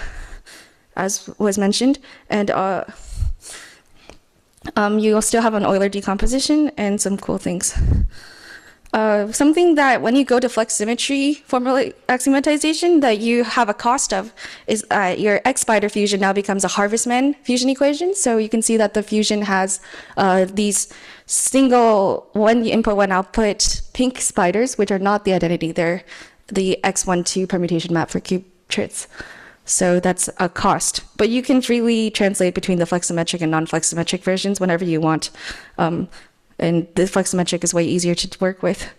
as was mentioned, and uh, um, you still have an Euler decomposition and some cool things. Uh, something that when you go to flexsymmetry formula axiomatization that you have a cost of is uh, your X spider fusion now becomes a Harvestman fusion equation. So you can see that the fusion has uh, these single one input, one output pink spiders, which are not the identity. They're the X12 permutation map for qutrits. So that's a cost. But you can freely translate between the flexsymmetric and non-flexsymmetric versions whenever you want. Um, and the flexsymmetric is way easier to work with.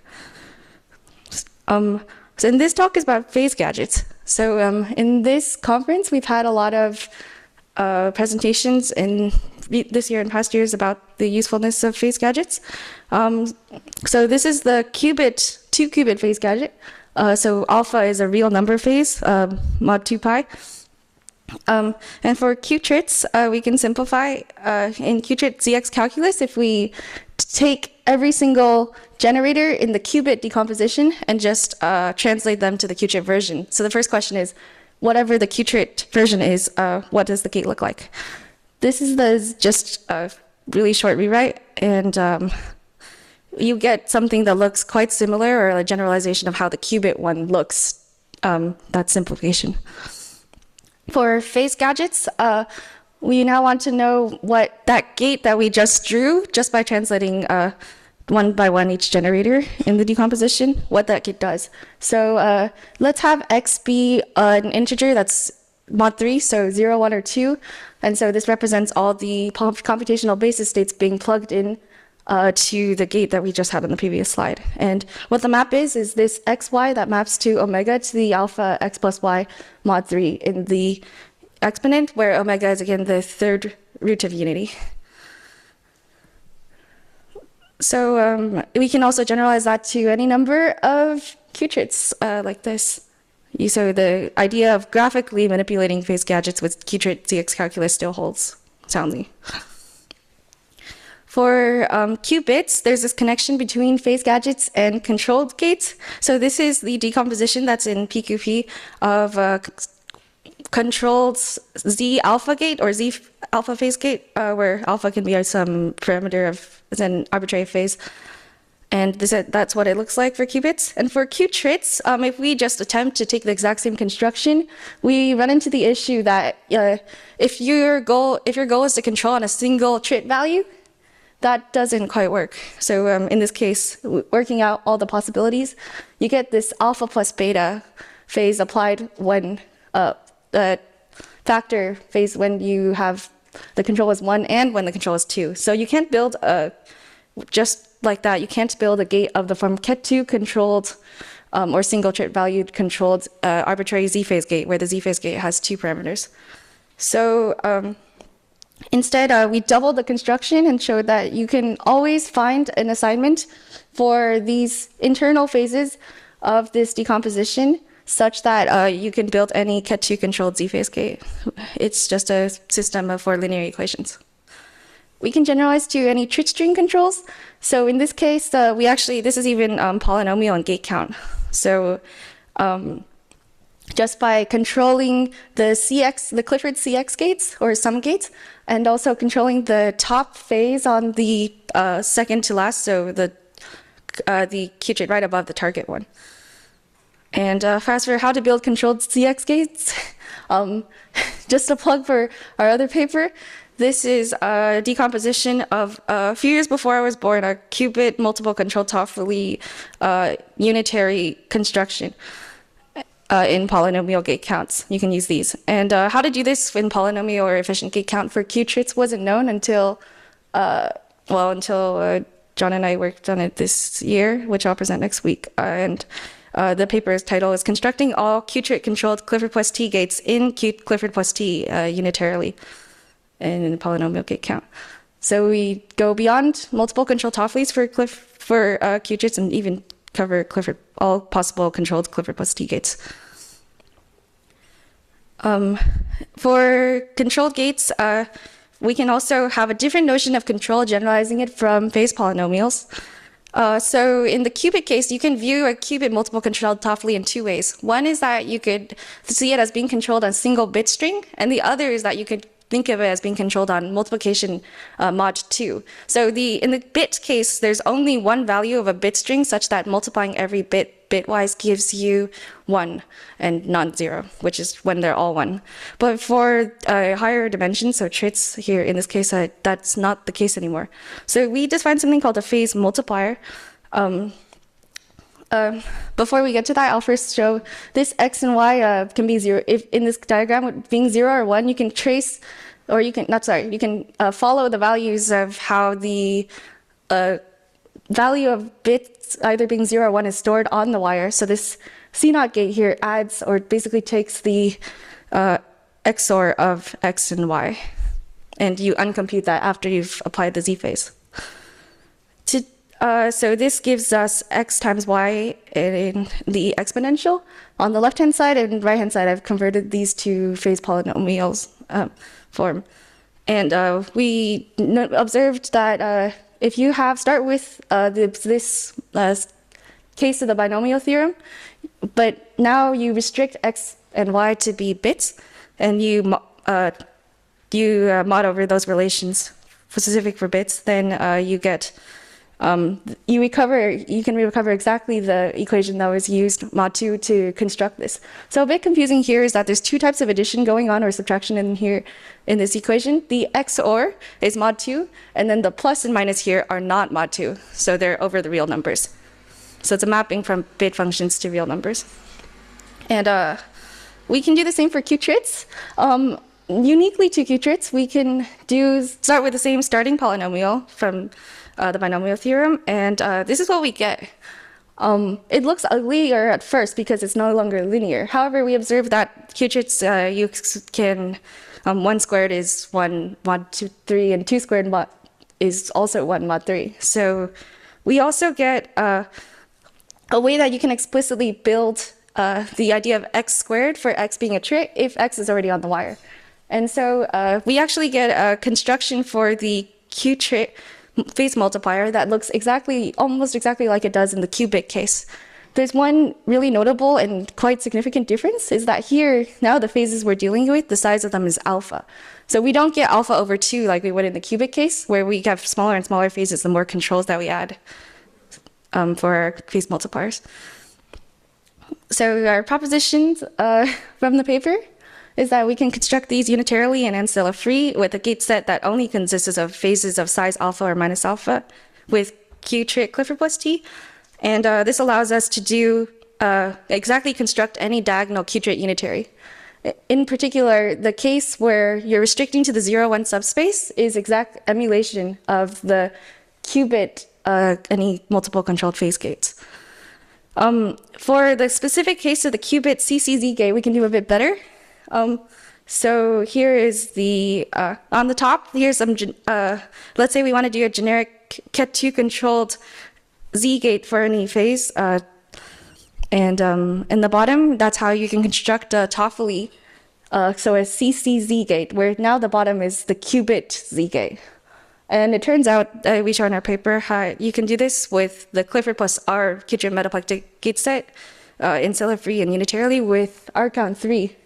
Um, so and this talk is about phase gadgets. So um, in this conference, we've had a lot of uh, presentations in this year and past years about the usefulness of phase gadgets. Um, so this is the qubit, two qubit phase gadget. Uh, so alpha is a real number phase, uh, mod 2 pi. Um, and for qutrits, uh, we can simplify uh, in qutrit ZX calculus if we take every single generator in the qubit decomposition and just uh, translate them to the qutrit version. So the first question is, whatever the qutrit version is, uh, what does the gate look like? This is the just a really short rewrite, and um, you get something that looks quite similar or a generalization of how the qubit one looks. Um, that simplification. For phase gadgets, uh, we now want to know what that gate that we just drew just by translating uh, one by one each generator in the decomposition, what that gate does. So uh, let's have x be an integer that's mod 3, so 0, 1, or 2. And so this represents all the computational basis states being plugged in uh, to the gate that we just had on the previous slide. And what the map is, is this xy that maps to omega to the alpha x plus y mod 3 in the exponent, where omega is again the third root of unity. So um, we can also generalize that to any number of qubits uh, like this. You, so the idea of graphically manipulating phase gadgets with qubit ZX calculus still holds soundly. For um, qubits, there's this connection between phase gadgets and controlled gates. So this is the decomposition that's in PQP of uh, c- controlled Z alpha gate or Z alpha phase gate, uh, where alpha can be some parameter of an arbitrary phase. And this, that's what it looks like for qubits. And for qutrits, um, if we just attempt to take the exact same construction, we run into the issue that uh, if your goal if your goal is to control on a single trit value, that doesn't quite work. So um, in this case, working out all the possibilities, you get this alpha plus beta phase applied when uh, the factor phase when you have the control is one and when the control is two. So you can't build a just like that. You can't build a gate of the form Ket2 controlled um, or single trit valued controlled uh, arbitrary Z phase gate where the Z phase gate has two parameters. So um, Instead, uh, we doubled the construction and showed that you can always find an assignment for these internal phases of this decomposition such that uh, you can build any Ket2 controlled Z phase gate. It's just a system of four linear equations. We can generalize to any trit string controls. So in this case, uh, we actually, this is even um, polynomial and gate count. So um, just by controlling the CX, the Clifford CX gates or sum gates, and also controlling the top phase on the uh, second to last, so the uh, the qubit right above the target one. And uh, as for how to build controlled CX gates, um, just a plug for our other paper. This is a decomposition of uh, a few years before I was born, a qubit multiple control Toffoli uh, unitary construction uh, in polynomial gate counts. You can use these. And uh, how to do this in polynomial or efficient gate count for qutrits wasn't known until, uh, well, until John and I worked on it this year, which I'll present next week. And uh, the paper's title is Constructing All Qutrit Controlled Clifford plus T Gates in Q Clifford plus T unitarily in polynomial gate count. So we go beyond multiple control Toffolis for Cliff for uh, qutrits and even cover Clifford all possible controlled Clifford plus T gates. Um, for controlled gates, uh, we can also have a different notion of control, generalizing it from phase polynomials. Uh, so in the qubit case, you can view a qubit multiple controlled Toffoli in two ways. One is that you could see it as being controlled on single bit string, and the other is that you could think of it as being controlled on multiplication uh, mod 2. So the in the bit case, there's only one value of a bit string such that multiplying every bit bitwise gives you 1 and non-zero, which is when they're all 1. But for uh, higher dimensions, so trits here in this case, uh, that's not the case anymore. So we define something called a phase multiplier. Um, um, before we get to that, I'll first show this x and y uh, can be zero. If in this diagram, being zero or one, you can trace, or you can not sorry, you can uh, follow the values of how the uh, value of bits either being zero or one is stored on the wire. So this CNOT gate here adds or basically takes the uh, XOR of x and y, and you uncompute that after you've applied the z phase. To uh, so this gives us x times y in the exponential. On the left-hand side and right-hand side, I've converted these to phase polynomials um, form. And uh, we observed that uh, if you have, start with uh, the, this uh, case of the binomial theorem, but now you restrict x and y to be bits, and you, uh, you uh, mod over those relations specific for bits, then uh, you get um, you recover, you can recover exactly the equation that was used, mod 2, to construct this. So a bit confusing here is that there's two types of addition going on or subtraction in here in this equation. The XOR is mod 2, and then the plus and minus here are not mod 2, so they're over the real numbers. So it's a mapping from bit functions to real numbers. And uh, we can do the same for qutrits. Um, uniquely to qutrits, we can do start with the same starting polynomial from uh, the binomial theorem, and uh, this is what we get. Um, it looks uglier at first because it's no longer linear. However, we observe that qutrits uh, you can um, one squared is one mod two three, and two squared mod is also one mod three. So we also get uh, a way that you can explicitly build uh, the idea of x squared for x being a trit if x is already on the wire. And so uh, we actually get a construction for the qutrit phase multiplier that looks exactly, almost exactly like it does in the qubit case. There's one really notable and quite significant difference is that here, now the phases we're dealing with, the size of them is alpha. So we don't get alpha over 2 like we would in the qubit case, where we have smaller and smaller phases the more controls that we add um, for our phase multipliers. So our propositions uh, from the paper is that we can construct these unitarily and ancilla free with a gate set that only consists of phases of size alpha or minus alpha with qutrit Clifford plus T. And uh, this allows us to do uh, exactly construct any diagonal Q unitary. In particular, the case where you're restricting to the 0, 1 subspace is exact emulation of the qubit uh, any multiple controlled phase gates. Um, for the specific case of the qubit CCZ gate, we can do a bit better. Um, so here is the, uh, on the top, here's some, uh, let's say we want to do a generic Ket2 controlled Z gate for any phase. Uh, and um, in the bottom, that's how you can construct a Toffoli, uh, so a CCZ gate, where now the bottom is the qubit Z gate. And it turns out, uh, we show in our paper, how you can do this with the Clifford plus R Kitchen metaplectic gate set, uh, ancilla free and unitarily with R count 3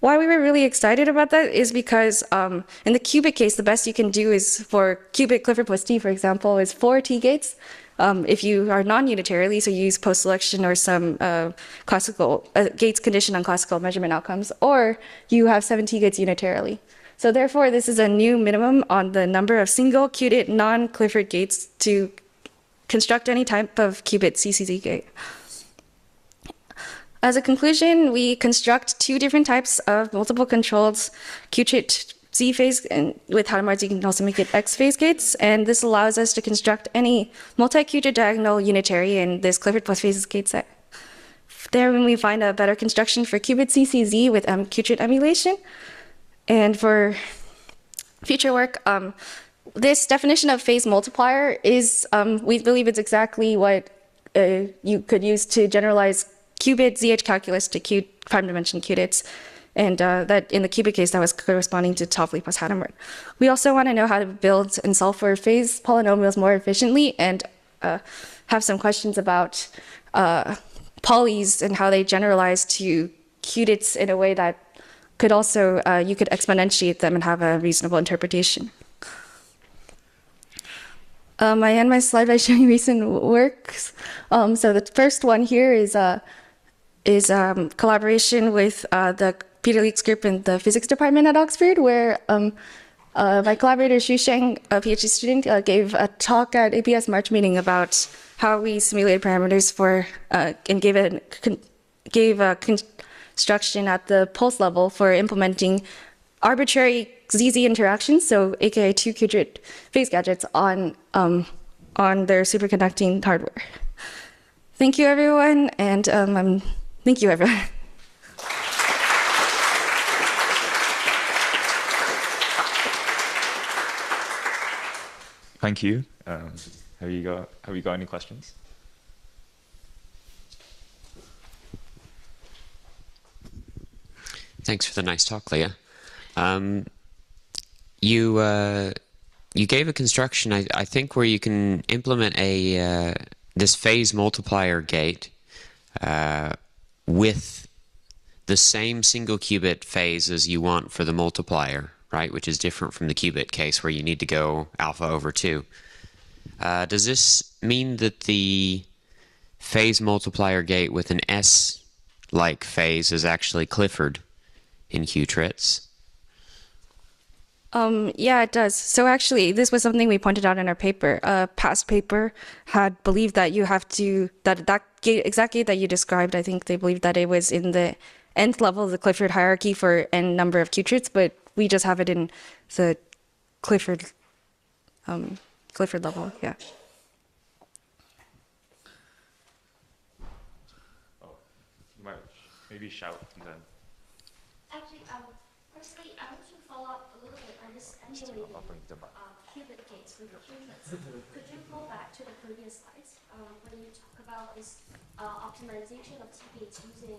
why we were really excited about that is because um, in the qubit case, the best you can do is for qubit Clifford plus T, for example, is four T gates. Um, if you are non-unitarily, so you use post-selection or some uh, classical uh, gates conditioned on classical measurement outcomes, or you have seven T gates unitarily. So therefore, this is a new minimum on the number of single qubit non-Clifford gates to construct any type of qubit CCZ gate. As a conclusion, we construct two different types of multiple controlled qubit Z phase, and with Hadamard's you can also make it X phase gates, and this allows us to construct any multi-qubit diagonal unitary in this Clifford plus phases gate set. There we find a better construction for qubit CCZ with um, qubit emulation. And for future work, um, this definition of phase multiplier is, um, we believe it's exactly what uh, you could use to generalize qubit ZH calculus to Q prime dimension qubits. And uh, that in the qubit case, that was corresponding to Toffoli plus Hadamard. We also want to know how to build and solve for phase polynomials more efficiently and uh, have some questions about uh, Paulis and how they generalize to qubits in a way that could also, uh, you could exponentiate them and have a reasonable interpretation. Um, I end my slide by showing recent works. Um, so the first one here is uh, is um, collaboration with uh, the Peter Leek's group in the physics department at Oxford, where um, uh, my collaborator Shuxiang, a PhD student, uh, gave a talk at APS March meeting about how we simulated parameters for uh, and gave a gave a construction at the pulse level for implementing arbitrary ZZ interactions, so aka two qubit phase gadgets on um, on their superconducting hardware. Thank you, everyone, and um, I'm Thank you, everyone. Thank you. Um, have you got Have you got any questions? Thanks for the nice talk, Lia. Um, you uh, you gave a construction, I, I, think, where you can implement a uh, this phase multiplier gate uh, with the same single qubit phase as you want for the multiplier, right? Which is different from the qubit case where you need to go alpha over 2. Uh, does this mean that the phase multiplier gate with an S-like phase is actually Clifford in Qutrits? Um, yeah, it does. So actually, this was something we pointed out in our paper. A past paper had believed that you have to that that gate, that you described. I think they believed that it was in the nth level of the Clifford hierarchy for n number of Qutrits, but we just have it in the Clifford um, Clifford level. Yeah. You might maybe shout and then. Actually, um, firstly, I want to follow up a little bit on this emulating I'll bring them back. uh, qubit gates with the qubits. Could you go back to the previous slides um, when you talk about this uh, optimization of using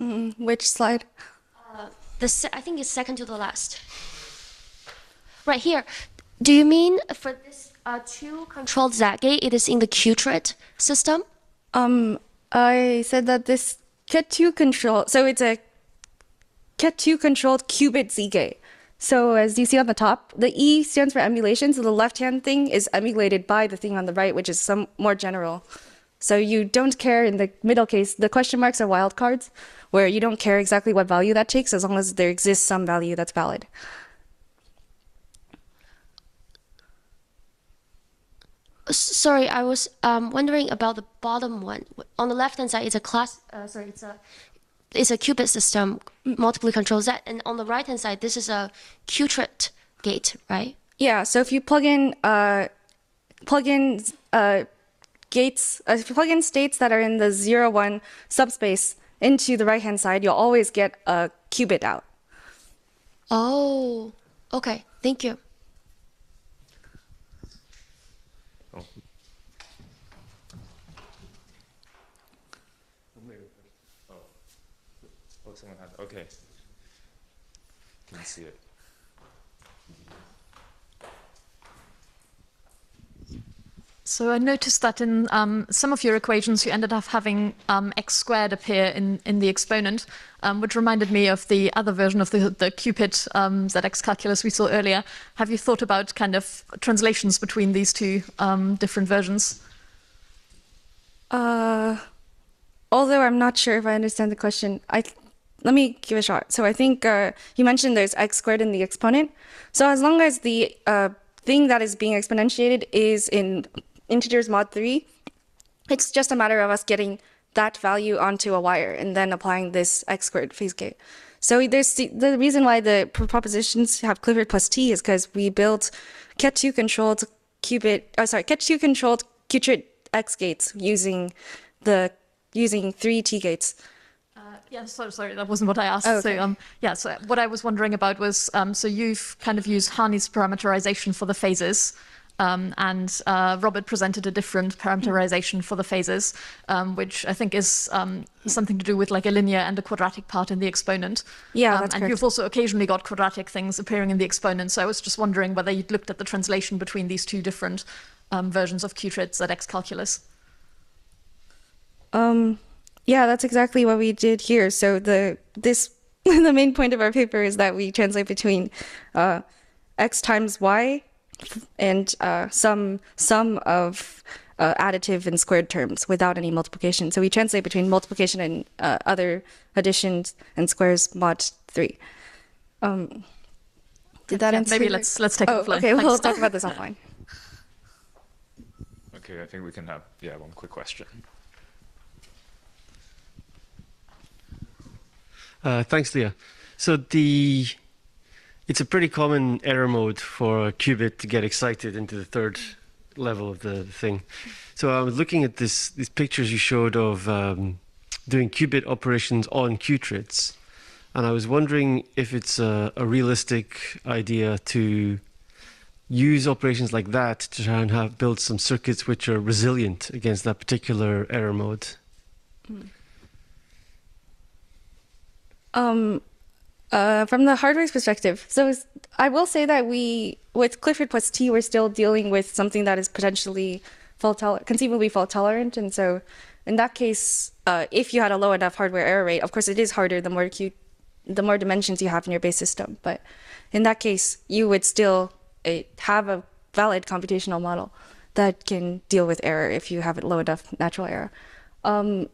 Mm, which slide? the se- I think it's second to the last. Right here. Do you mean for this uh, two controlled Z gate, it is in the qutrit system? Um, I said that this Ket2 control, so it's a Ket2 controlled qubit Z gate. So as you see on the top, the E stands for emulation. So the left hand thing is emulated by the thing on the right, which is some more general. So you don't care in the middle case. The question marks are wildcards, where you don't care exactly what value that takes, as long as there exists some value that's valid. Sorry, I was um, wondering about the bottom one. On the left hand side, it's a class. Uh, sorry, it's a it's a qubit system, multiply control Z, and on the right hand side, this is a qutrit gate, right? Yeah, so if you plug in uh, plug in uh, gates, uh, if you plug in states that are in the zero one subspace into the right hand side, you'll always get a qubit out. Oh, okay. Thank you. Oh. Oh. Oh, someone had. Okay. Can you see it? So I noticed that in um, some of your equations, you ended up having um, x squared appear in, in the exponent, um, which reminded me of the other version of the, the qupit um, ZX calculus we saw earlier. Have you thought about kind of translations between these two um, different versions? Uh, although I'm not sure if I understand the question, I let me give a shot. So I think uh, you mentioned there's x squared in the exponent. So as long as the uh, thing that is being exponentiated is in integers mod 3, it's just a matter of us getting that value onto a wire and then applying this x squared phase gate. So there's the, the reason why the propositions have Clifford plus t is because we built Ket2 controlled qubit, oh sorry, Ket2 controlled qutrit x gates using the using three t gates. Yeah, so, sorry, that wasn't what I asked. Oh, okay. So, um, yeah, so what I was wondering about was, um, so you've kind of used Harney's parameterization for the phases, um, and uh, Robert presented a different parameterization for the phases, um, which I think is um, something to do with like a linear and a quadratic part in the exponent. Yeah, Um, that's and correct. you've also occasionally got quadratic things appearing in the exponent. So I was just wondering whether you'd looked at the translation between these two different um, versions of qutrit ZX calculus. Um, yeah, that's exactly what we did here. So the this the main point of our paper is that we translate between uh, x times y and uh, some sum of uh, additive and squared terms without any multiplication. So we translate between multiplication and uh, other additions and squares mod three. Um, did that Yeah, answer? maybe let's- let's take it Oh, offline. okay, we'll talk about this offline. Okay, I think we can have yeah one quick question. Uh, thanks, Lia. So the it's a pretty common error mode for a qubit to get excited into the third level of the thing. So I was looking at this these pictures you showed of um, doing qubit operations on qutrits, and I was wondering if it's a, a realistic idea to use operations like that to try and have build some circuits which are resilient against that particular error mode. Um, uh, from the hardware's perspective, so I will say that we, with Clifford plus T, we're still dealing with something that is potentially fault tolerant, conceivably fault tolerant, and so in that case, uh, if you had a low enough hardware error rate, of course, it is harder the more Q, the more dimensions you have in your base system. But in that case, you would still uh, have a valid computational model that can deal with error if you have a low enough natural error. Um,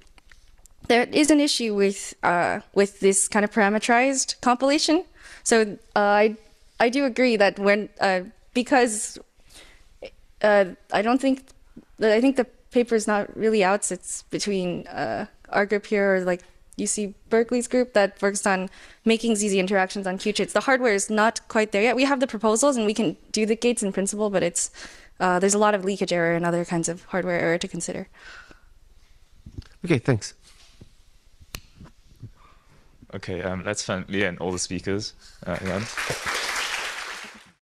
there is an issue with uh, with this kind of parameterized compilation. So uh, I I do agree that when uh, because uh, I don't think that I think the paper is not really out. It's between uh, our group here or like UC Berkeley's group that works on making ZZ interactions on qutrits. The hardware is not quite there yet. We have the proposals and we can do the gates in principle, but it's uh, there's a lot of leakage error and other kinds of hardware error to consider. Okay, thanks. Okay, um, let's thank Lia and all the speakers uh.